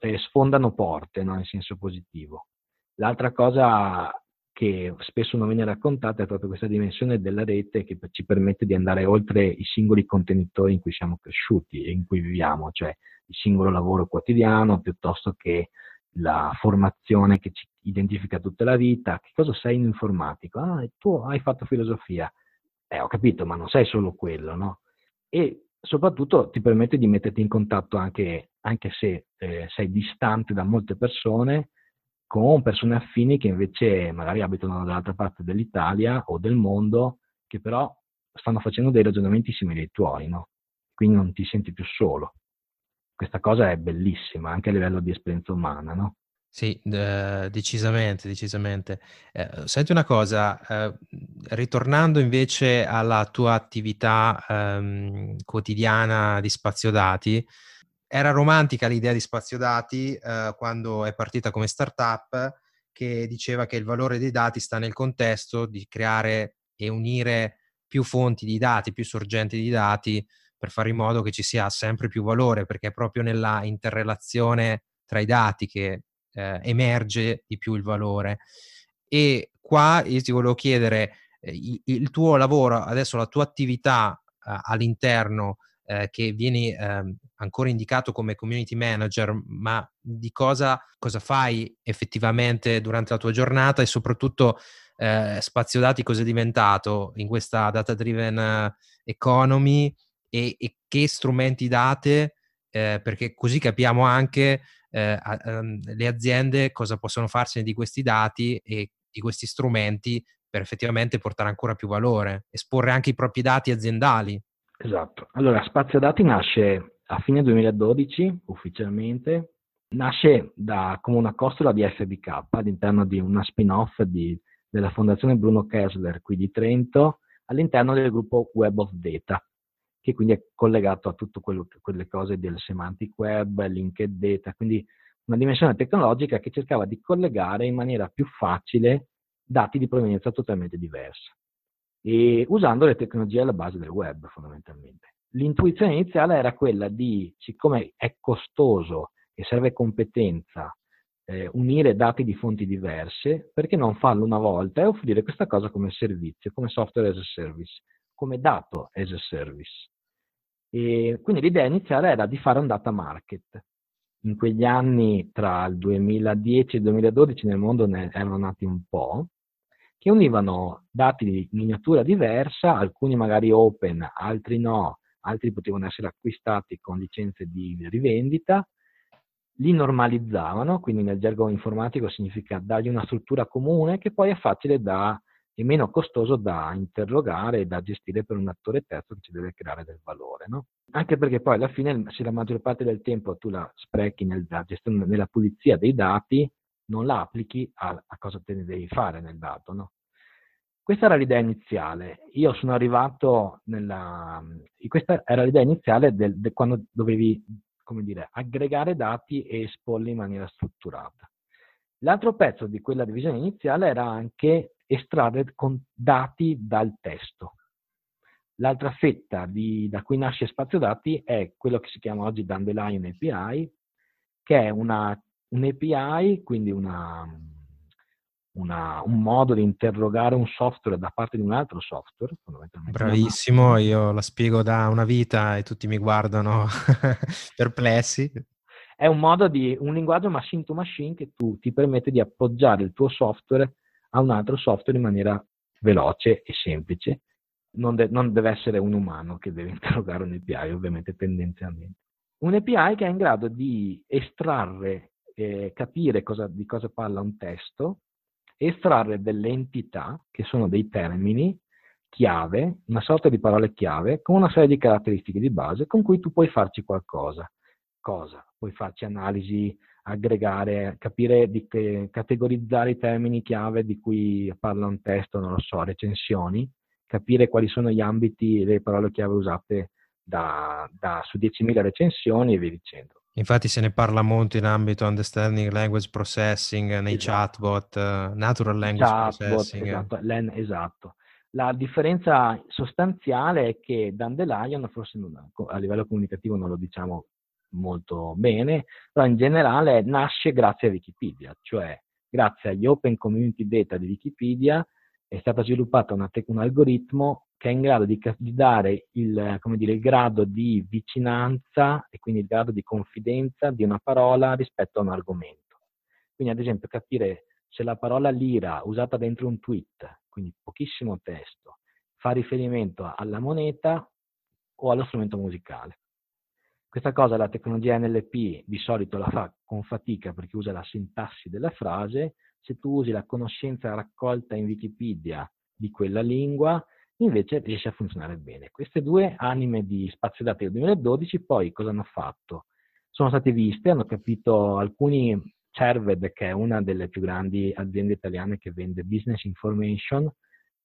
eh, sfondano porte no? in senso positivo. L'altra cosa che spesso non viene raccontata è proprio questa dimensione della rete che ci permette di andare oltre i singoli contenitori in cui siamo cresciuti e in cui viviamo, cioè il singolo lavoro quotidiano piuttosto che la formazione che ci identifica tutta la vita. Che cosa sei in informatico? Ah, tu hai fatto filosofia. Eh, ho capito, ma non sei solo quello, no? e soprattutto ti permette di metterti in contatto anche, anche se eh, sei distante da molte persone con persone affini che invece magari abitano dall'altra parte dell'Italia o del mondo che però stanno facendo dei ragionamenti simili ai tuoi, no? Quindi non ti senti più solo. Questa cosa è bellissima anche a livello di esperienza umana, no? Sì, ehm, decisamente, decisamente. Ehm, senti una cosa, ehm, ritornando invece alla tua attività, ehm, quotidiana di spazio dati, era romantica l'idea di spazio dati, ehm, quando è partita come startup, che diceva che il valore dei dati sta nel contesto di creare e unire più fonti di dati, più sorgenti di dati, per fare in modo che ci sia sempre più valore, perché è proprio nella interrelazione tra i dati che eh, emerge di più il valore. E qua io ti volevo chiedere, eh, il, il, tuo lavoro, adesso la tua attività eh, all'interno eh, che vieni eh, ancora indicato come community manager, ma di cosa, cosa fai effettivamente durante la tua giornata e soprattutto eh, spazio dati cosa è diventato in questa data driven economy e, e che strumenti date, eh, perché così capiamo anche eh, a, um, le aziende cosa possono farsene di questi dati e di questi strumenti per effettivamente portare ancora più valore, esporre anche i propri dati aziendali. Esatto. Allora, Spazio Dati nasce a fine 2012 ufficialmente, nasce da, come una costola di FBK all'interno di una spin-off di, della Fondazione Bruno Kessler qui di Trento all'interno del gruppo Web of Data, che quindi è collegato a tutte quelle cose del semantic web, linked data, quindi una dimensione tecnologica che cercava di collegare in maniera più facile dati di provenienza totalmente diversa e usando le tecnologie alla base del web fondamentalmente. L'intuizione iniziale era quella di, siccome è costoso e serve competenza eh, unire dati di fonti diverse, perché non farlo una volta e offrire questa cosa come servizio, come software as a service, come dato as a service. E quindi l'idea iniziale era di fare un data market. In quegli anni, tra il 2010 e il 2012, nel mondo ne erano nati un po', che univano dati di miniatura diversa, alcuni magari open, altri no, altri potevano essere acquistati con licenze di rivendita, li normalizzavano, quindi nel gergo informatico significa dargli una struttura comune che poi è facile da e meno costoso da interrogare e da gestire per un attore terzo che ci deve creare del valore. No? Anche perché poi alla fine, se la maggior parte del tempo tu la sprechi gestione, nella pulizia dei dati, non la applichi a, a cosa te ne devi fare nel dato. No? Questa era l'idea iniziale. Io sono arrivato nella... Questa era l'idea iniziale del, del, quando dovevi, come dire, aggregare dati e esporli in maniera strutturata. L'altro pezzo di quella divisione iniziale era anche estrarre dati dal testo. L'altra fetta di, da cui nasce Spazio Dati è quello che si chiama oggi Dandelion API, che è una, un API, quindi una, una, un modo di interrogare un software da parte di un altro software. Bravissimo, io la spiego da una vita e tutti mi guardano [LAUGHS] perplessi. È un modo di un linguaggio machine to machine che tu ti permette di appoggiare il tuo software a un altro software in maniera veloce e semplice. Non, de- non deve essere un umano che deve [LAUGHS] interrogare un API, ovviamente tendenzialmente. Un API che è in grado di estrarre, eh, capire cosa, di cosa parla un testo, estrarre delle entità, che sono dei termini, chiave, una sorta di parole chiave, con una serie di caratteristiche di base con cui tu puoi farci qualcosa. Cosa? Puoi farci analisi aggregare, capire di che, categorizzare i termini chiave di cui parla un testo, non lo so, recensioni, capire quali sono gli ambiti e le parole chiave usate da, da, su 10.000 recensioni e via dicendo. Infatti se ne parla molto in ambito understanding language processing, nei esatto. chatbot, natural language chatbot, processing. Esatto, len, esatto. La differenza sostanziale è che Dandelion, forse non, a livello comunicativo non lo diciamo molto bene, però in generale nasce grazie a Wikipedia, cioè grazie agli Open Community Data di Wikipedia è stato sviluppato te- un algoritmo che è in grado di, di dare il, dire, il, grado di vicinanza e quindi il grado di confidenza di una parola rispetto a un argomento. Quindi ad esempio capire se la parola lira usata dentro un tweet, quindi pochissimo testo, fa riferimento alla moneta o allo strumento musicale. Questa cosa la tecnologia NLP di solito la fa con fatica perché usa la sintassi della frase, se tu usi la conoscenza raccolta in Wikipedia di quella lingua, invece riesce a funzionare bene. Queste due anime di spazio dati del 2012 poi cosa hanno fatto? Sono state viste, hanno capito alcuni, Cerved che è una delle più grandi aziende italiane che vende business information,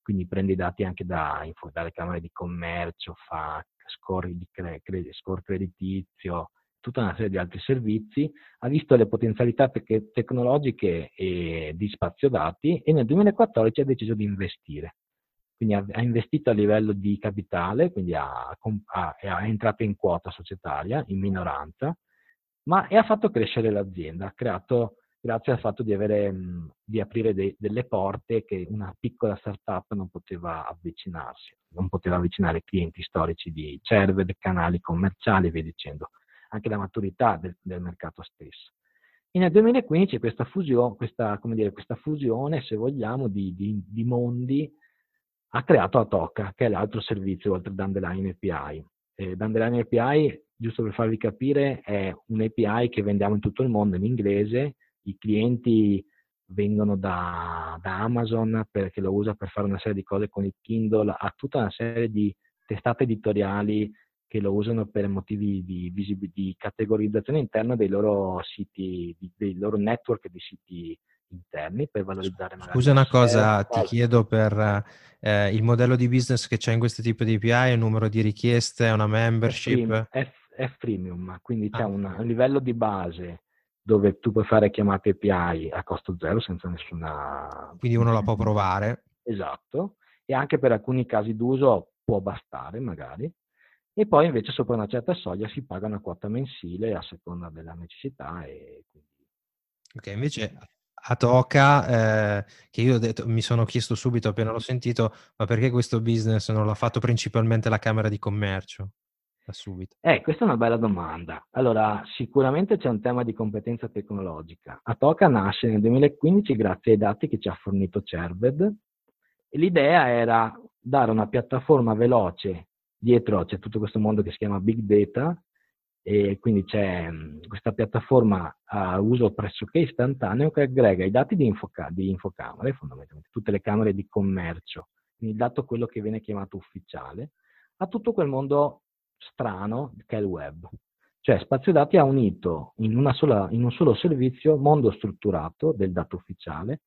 quindi prende i dati anche da, dalle camere di commercio, fa score, di cre- score creditizio, tutta una serie di altri servizi, ha visto le potenzialità te- tecnologiche e di spazio dati e nel 2014 ha deciso di investire. Quindi ha, ha investito a livello di capitale, quindi ha, ha, è entrato in quota societaria, in minoranza, ma e ha fatto crescere l'azienda, ha creato grazie al fatto di, avere, di aprire de, delle porte che una piccola startup non poteva avvicinarsi, non poteva avvicinare clienti storici di Cerved, canali commerciali e via dicendo, anche la maturità del, del mercato stesso. E nel 2015 questa, fusio, questa, dire, questa fusione, se vogliamo, di, di, di, mondi ha creato Atoka, che è l'altro servizio oltre Dandelion API. Eh, Dandelion API, giusto per farvi capire, è un API che vendiamo in tutto il mondo in inglese i clienti vengono da, da, Amazon perché lo usa per fare una serie di cose con il Kindle, ha tutta una serie di testate editoriali che lo usano per motivi di, visib- di categorizzazione interna dei loro siti, di, dei loro network di siti interni per valorizzare magari. Scusa una cosa, ti chiedo per eh, il modello di business che c'è in questo tipo di API, il numero di richieste, una membership? È, è, è freemium, quindi ah. c'è un, un livello di base dove tu puoi fare chiamate API a costo zero senza nessuna... Quindi uno la può [CLEARS THROAT] provare. Esatto, e anche per alcuni casi d'uso può bastare magari. E poi invece sopra una certa soglia si paga una quota mensile a seconda della necessità. E quindi... Ok, invece a Toca, eh, che io detto, mi sono chiesto subito appena l'ho sentito, ma perché questo business non l'ha fatto principalmente la Camera di Commercio? da subito? Eh, questa è una bella domanda. Allora, sicuramente c'è un tema di competenza tecnologica. Atoka nasce nel 2015 grazie ai dati che ci ha fornito Cerved e l'idea era dare una piattaforma veloce, dietro c'è tutto questo mondo che si chiama Big Data e quindi c'è questa piattaforma a uso pressoché istantaneo che aggrega i dati di, infoca- di infocamere, fondamentalmente tutte le camere di commercio, quindi dato quello che viene chiamato ufficiale, a tutto quel mondo strano che è il web. Cioè Spazio Dati ha unito in, sola, in un solo servizio mondo strutturato del dato ufficiale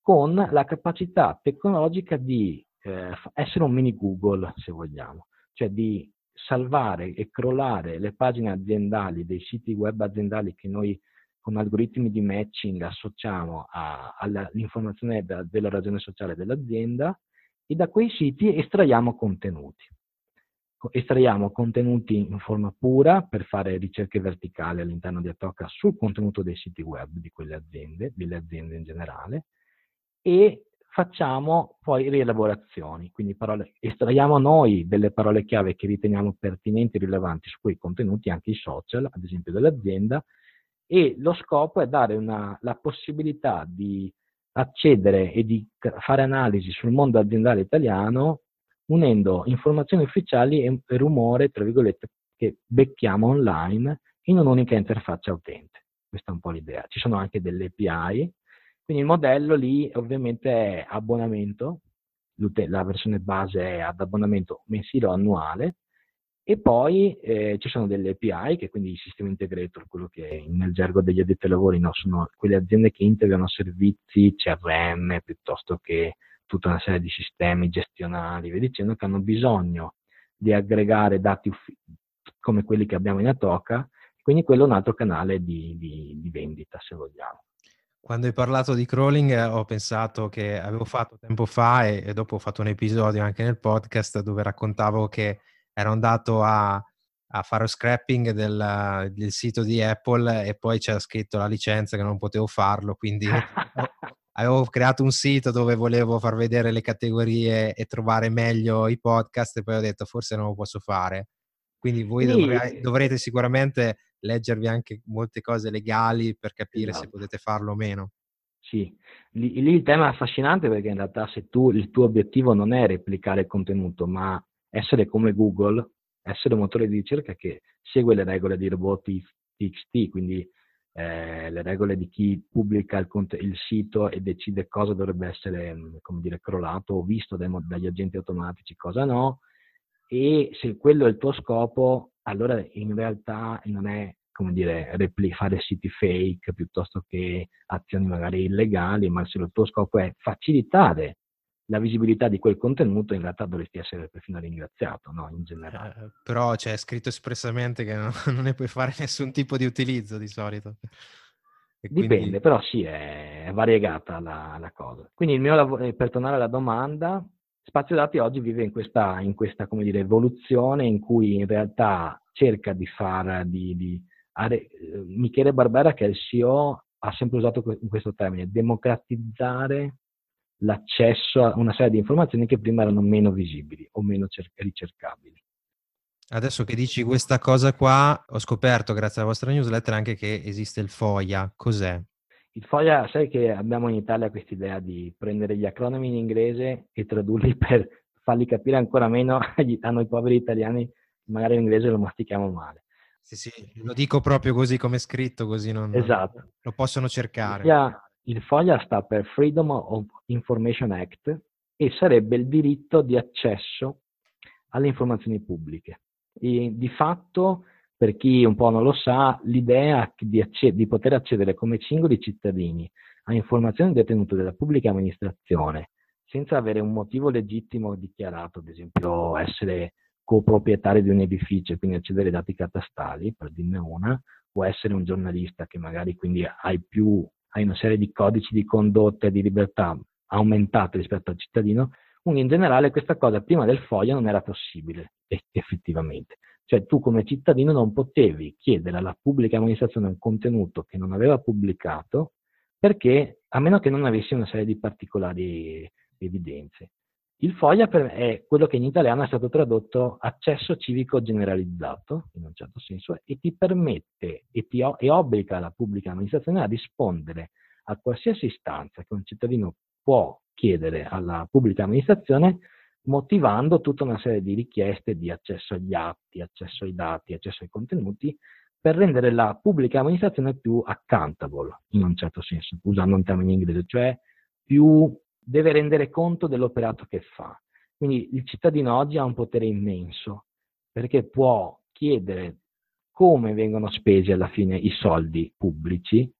con la capacità tecnologica di eh, essere un mini Google, se vogliamo, cioè di salvare e crollare le pagine aziendali dei siti web aziendali che noi con algoritmi di matching associamo all'informazione da, della ragione sociale dell'azienda e da quei siti estraiamo contenuti. Estraiamo contenuti in forma pura per fare ricerche verticali all'interno di Atoka sul contenuto dei siti web di quelle aziende, delle aziende in generale, e facciamo poi rielaborazioni, quindi parole, estraiamo noi delle parole chiave che riteniamo pertinenti e rilevanti su quei contenuti, anche i social, ad esempio dell'azienda, e lo scopo è dare una, la possibilità di accedere e di fare analisi sul mondo aziendale italiano unendo informazioni ufficiali e, rumore, tra virgolette, che becchiamo online in un'unica interfaccia utente. Questa è un po' l'idea. Ci sono anche delle API, quindi il modello lì ovviamente è abbonamento, la versione base è ad abbonamento mensile o annuale, e poi eh, ci sono delle API, che quindi il sistema integrator, quello che nel gergo degli addetti ai lavori no, sono quelle aziende che integrano servizi CRM piuttosto che tutta una serie di sistemi gestionali, vi dicendo che hanno bisogno di aggregare dati uffi- come quelli che abbiamo in Atoka, quindi quello è un altro canale di, di, di vendita, se vogliamo. Quando hai parlato di crawling eh, ho pensato che avevo fatto tempo fa e, e, dopo ho fatto un episodio anche nel podcast dove raccontavo che ero andato a, a fare scrapping del, del, sito di Apple e poi c'era scritto la licenza che non potevo farlo, quindi avevo creato un sito dove volevo far vedere le categorie e trovare meglio i podcast e poi ho detto forse non lo posso fare. Quindi voi sì. dovrete, dovrete sicuramente leggervi anche molte cose legali per capire esatto. se potete farlo o meno. Sì, lì, lì, il tema è affascinante perché in realtà se tu il tuo obiettivo non è replicare il contenuto, ma essere come Google, essere un motore di ricerca che segue le regole di Robotics TXT, quindi eh, le regole di chi pubblica il, il, sito e decide cosa dovrebbe essere, mm, come dire, crollato o visto dai, dagli agenti automatici, cosa no, e se quello è il tuo scopo, allora in realtà non è, come dire, repli- fare siti fake piuttosto che azioni magari illegali, ma se il tuo scopo è facilitare la visibilità di quel contenuto, in realtà dovresti essere perfino ringraziato, no? In generale. Eh, però c'è scritto espressamente che non, [LAUGHS] non, ne puoi fare nessun tipo di utilizzo di solito. E Dipende, quindi... però sì, è, variegata la, la, cosa. Quindi il mio lavoro, eh, per tornare alla domanda, Spazio Dati oggi vive in questa, in questa dire, evoluzione in cui in realtà cerca di far, di, di, Are, Michele Barbera, che è il CEO, ha sempre usato questo termine, democratizzare l'accesso a una serie di informazioni che prima erano meno visibili o meno ricercabili. Adesso che dici questa cosa qua, ho scoperto grazie alla vostra newsletter anche che esiste il FOIA. Cos'è? Il FOIA, sai che abbiamo in Italia questa idea di prendere gli acronimi in inglese e tradurli [LAUGHS] per farli capire ancora meno a noi poveri italiani, magari in inglese lo mastichiamo male. Sì, sì, lo dico proprio così come è scritto, così non, esatto. lo possono cercare. Il FOIA, il FOIA sta per Freedom of Information Act e sarebbe il diritto di accesso alle informazioni pubbliche. E di fatto, per chi un po' non lo sa, l'idea di, acc- di poter accedere come singoli cittadini a informazioni detenute dalla pubblica amministrazione senza avere un motivo legittimo dichiarato, ad esempio essere coproprietario di un edificio e quindi accedere ai dati catastali, per dirne una, o essere un giornalista che magari quindi hai più, hai una serie di codici di condotta e di libertà aumentate rispetto al cittadino, quindi in generale questa cosa prima del foglio non era possibile effettivamente. Cioè tu come cittadino non potevi chiedere alla pubblica amministrazione un contenuto che non aveva pubblicato perché a meno che non avessi una serie di particolari evidenze. Il FOIA è quello che in italiano è stato tradotto accesso civico generalizzato, in un certo senso, e ti permette e, ti, e obbliga la pubblica amministrazione a rispondere a qualsiasi istanza che un cittadino può chiedere alla pubblica amministrazione motivando tutta una serie di richieste di accesso agli atti, accesso ai dati, accesso ai contenuti, per rendere la pubblica amministrazione più accountable, in un certo senso, usando un termine inglese, cioè più deve rendere conto dell'operato che fa. Quindi il cittadino oggi ha un potere immenso, perché può chiedere come vengono spesi alla fine i soldi pubblici,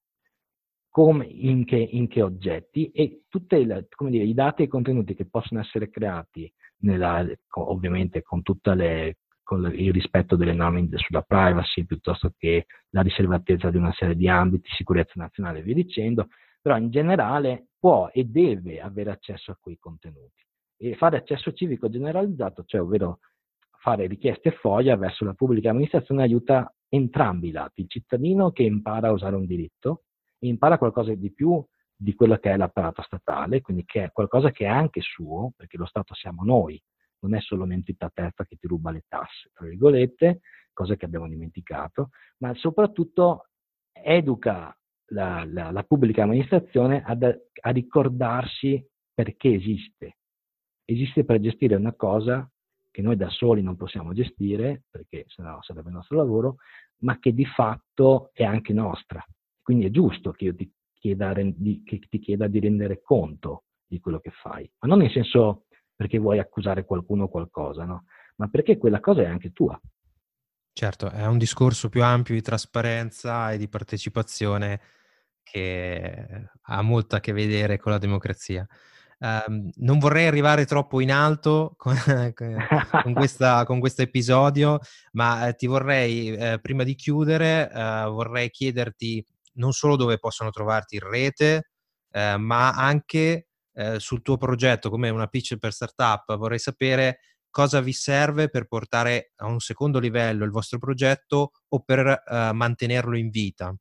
come, in, che, in che oggetti e tutti i dati e i contenuti che possono essere creati, nella, ovviamente con tutto il rispetto delle norme sulla privacy, piuttosto che la riservatezza di una serie di ambiti, sicurezza nazionale e via dicendo, però in generale può e deve avere accesso a quei contenuti. E fare accesso civico generalizzato, cioè ovvero fare richieste foglia verso la pubblica amministrazione, aiuta entrambi i lati, il cittadino che impara a usare un diritto impara qualcosa di più di quello che è l'apparato statale, quindi che è qualcosa che è anche suo, perché lo Stato siamo noi, non è solo un'entità terza che ti ruba le tasse, tra virgolette, cosa che abbiamo dimenticato, ma soprattutto educa la, la, la pubblica amministrazione ad, a ricordarsi perché esiste. Esiste per gestire una cosa che noi da soli non possiamo gestire, perché sennò sarebbe il nostro lavoro, ma che di fatto è anche nostra. Quindi è giusto che io ti chieda, che ti chieda di rendere conto di quello che fai, ma non nel senso perché vuoi accusare qualcuno o qualcosa, no? ma perché quella cosa è anche tua. Certo, è un discorso più ampio di trasparenza e di partecipazione che ha molto a che vedere con la democrazia. Um, non vorrei arrivare troppo in alto con, [LAUGHS] con, questa, con questo episodio, ma eh, ti vorrei, eh, prima di chiudere, eh, vorrei chiederti non solo dove possono trovarti in rete, eh, ma anche eh, sul tuo progetto come una pitch per startup. Vorrei sapere cosa vi serve per portare a un secondo livello il vostro progetto o per eh, mantenerlo in vita.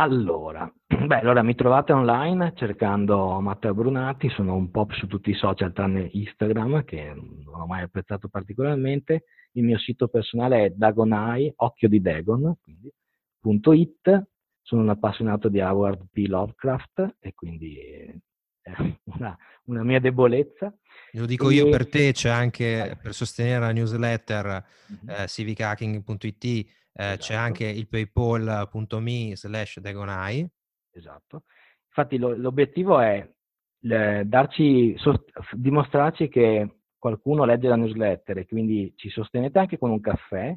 Allora, [CLEARS THROAT] beh, allora mi trovate online cercando Matteo Brunati, sono un po' su tutti i social tranne Instagram che non ho mai apprezzato particolarmente. Il mio sito personale è Dagonai, occhio di Dagon, quindi, .it sono un appassionato di Howard P. Lovecraft e quindi è [LAUGHS] una, una mia debolezza. Lo dico e... io per te, c'è anche per sostenere la newsletter mm-hmm. eh, civichacking.it, eh, esatto. c'è anche il paypal.me slash Dagonai. Esatto. Infatti lo, l'obiettivo è le, darci, so, dimostrarci che qualcuno legge la newsletter e quindi ci sostenete anche con un caffè,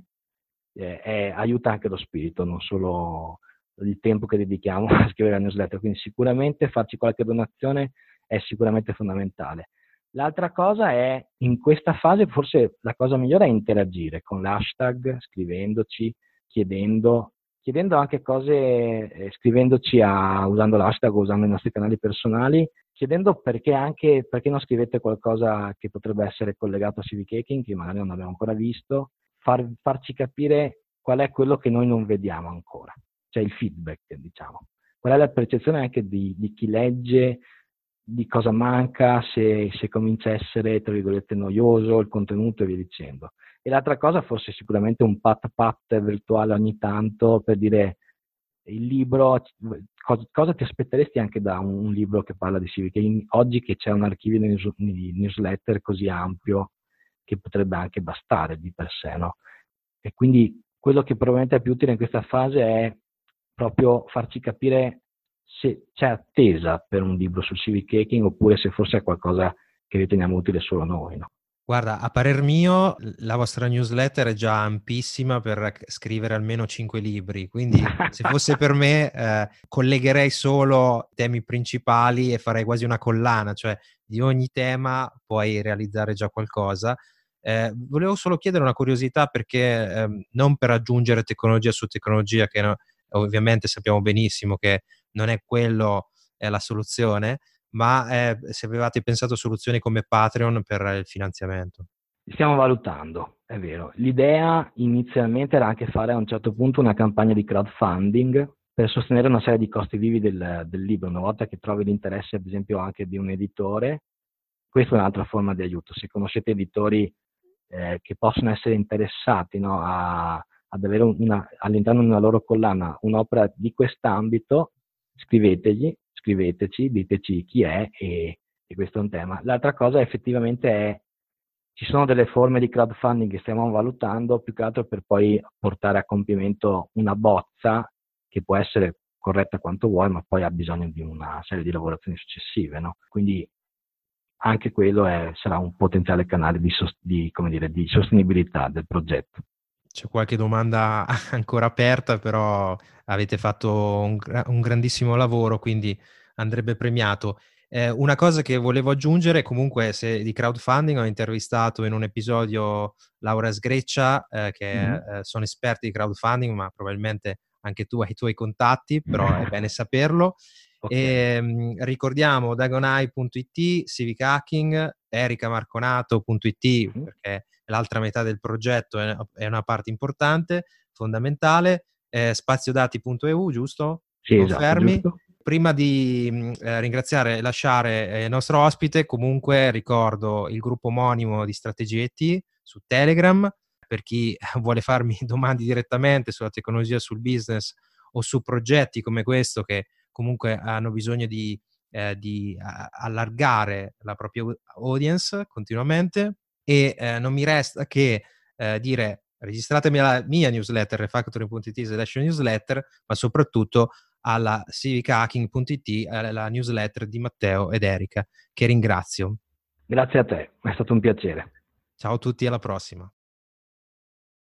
eh, e aiuta anche lo spirito, non solo il tempo che dedichiamo [LAUGHS] a scrivere la newsletter, quindi sicuramente farci qualche donazione è sicuramente fondamentale. L'altra cosa è, in questa fase forse la cosa migliore è interagire con l'hashtag, scrivendoci, chiedendo, chiedendo anche cose, eh, scrivendoci a, usando l'hashtag o usando i nostri canali personali, chiedendo perché anche, perché non scrivete qualcosa che potrebbe essere collegato a Civic Hacking, che magari non abbiamo ancora visto, far, farci capire qual è quello che noi non vediamo ancora cioè il feedback, diciamo. qual è la percezione anche di, di chi legge, di cosa manca, se, se, comincia a essere, tra virgolette, noioso il contenuto e via dicendo. E l'altra cosa forse sicuramente un pat-pat virtuale ogni tanto per dire il libro, cosa, cosa, ti aspetteresti anche da un, un libro che parla di civica? oggi che c'è un archivio di newsletter così ampio che potrebbe anche bastare di per sé, no? E quindi quello che probabilmente è più utile in questa fase è proprio farci capire se c'è attesa per un libro sul civic hacking oppure se forse è qualcosa che riteniamo utile solo noi, no? Guarda, a parer mio, la vostra newsletter è già ampissima per scrivere almeno cinque libri, quindi [LAUGHS] se fosse per me eh, collegherei solo temi principali e farei quasi una collana, cioè di ogni tema puoi realizzare già qualcosa. Eh, volevo solo chiedere una curiosità perché eh, non per aggiungere tecnologia su tecnologia, che no, ovviamente sappiamo benissimo che non è quello è la soluzione, ma eh, se avevate pensato a soluzioni come Patreon per il finanziamento. Stiamo valutando, è vero. L'idea inizialmente era anche fare a un certo punto una campagna di crowdfunding per sostenere una serie di costi vivi del, del libro. Una volta che trovi l'interesse, ad esempio, anche di un editore, questa è un'altra forma di aiuto. Se conoscete editori eh, che possono essere interessati no, a, ad avere una, all'interno di una loro collana un'opera di quest'ambito, scrivetegli scriveteci, diteci chi è e, e questo è un tema. L'altra cosa effettivamente è ci sono delle forme di crowdfunding che stiamo valutando più che altro per poi portare a compimento una bozza che può essere corretta quanto vuoi, ma poi ha bisogno di una serie di lavorazioni successive. No? Quindi anche quello è, sarà un potenziale canale di, di, dire, di sostenibilità del progetto. C'è qualche domanda [LAUGHS] ancora aperta, però avete fatto un, un grandissimo lavoro, quindi andrebbe premiato. Eh, una cosa che volevo aggiungere, comunque, se di crowdfunding ho intervistato in un episodio Laura Sgreccia, eh, che mm-hmm. eh, sono esperti di crowdfunding, ma probabilmente anche tu hai i tuoi contatti, però è bene saperlo. Okay. E, ehm, ricordiamo dagonai.it, Civic Hacking, ericamarconato.it, mm-hmm. perché l'altra metà del progetto è, è una parte importante, fondamentale, eh, spaziodati.eu, giusto? Sì, esatto, Confermi? Esatto, Prima di mm, eh, ringraziare e lasciare eh, il nostro ospite, comunque ricordo il gruppo omonimo di Strategie IT su Telegram, per chi [LAUGHS] vuole farmi [LAUGHS] domande direttamente sulla tecnologia, sul business o su progetti come questo che comunque hanno bisogno di, eh, di allargare la propria audience continuamente e eh, non mi resta che eh, dire registratemi la mia newsletter refactoring.it slash newsletter ma soprattutto alla civichacking.it eh, la newsletter di Matteo ed Erika che ringrazio. Grazie a te è stato un piacere. Ciao a tutti alla prossima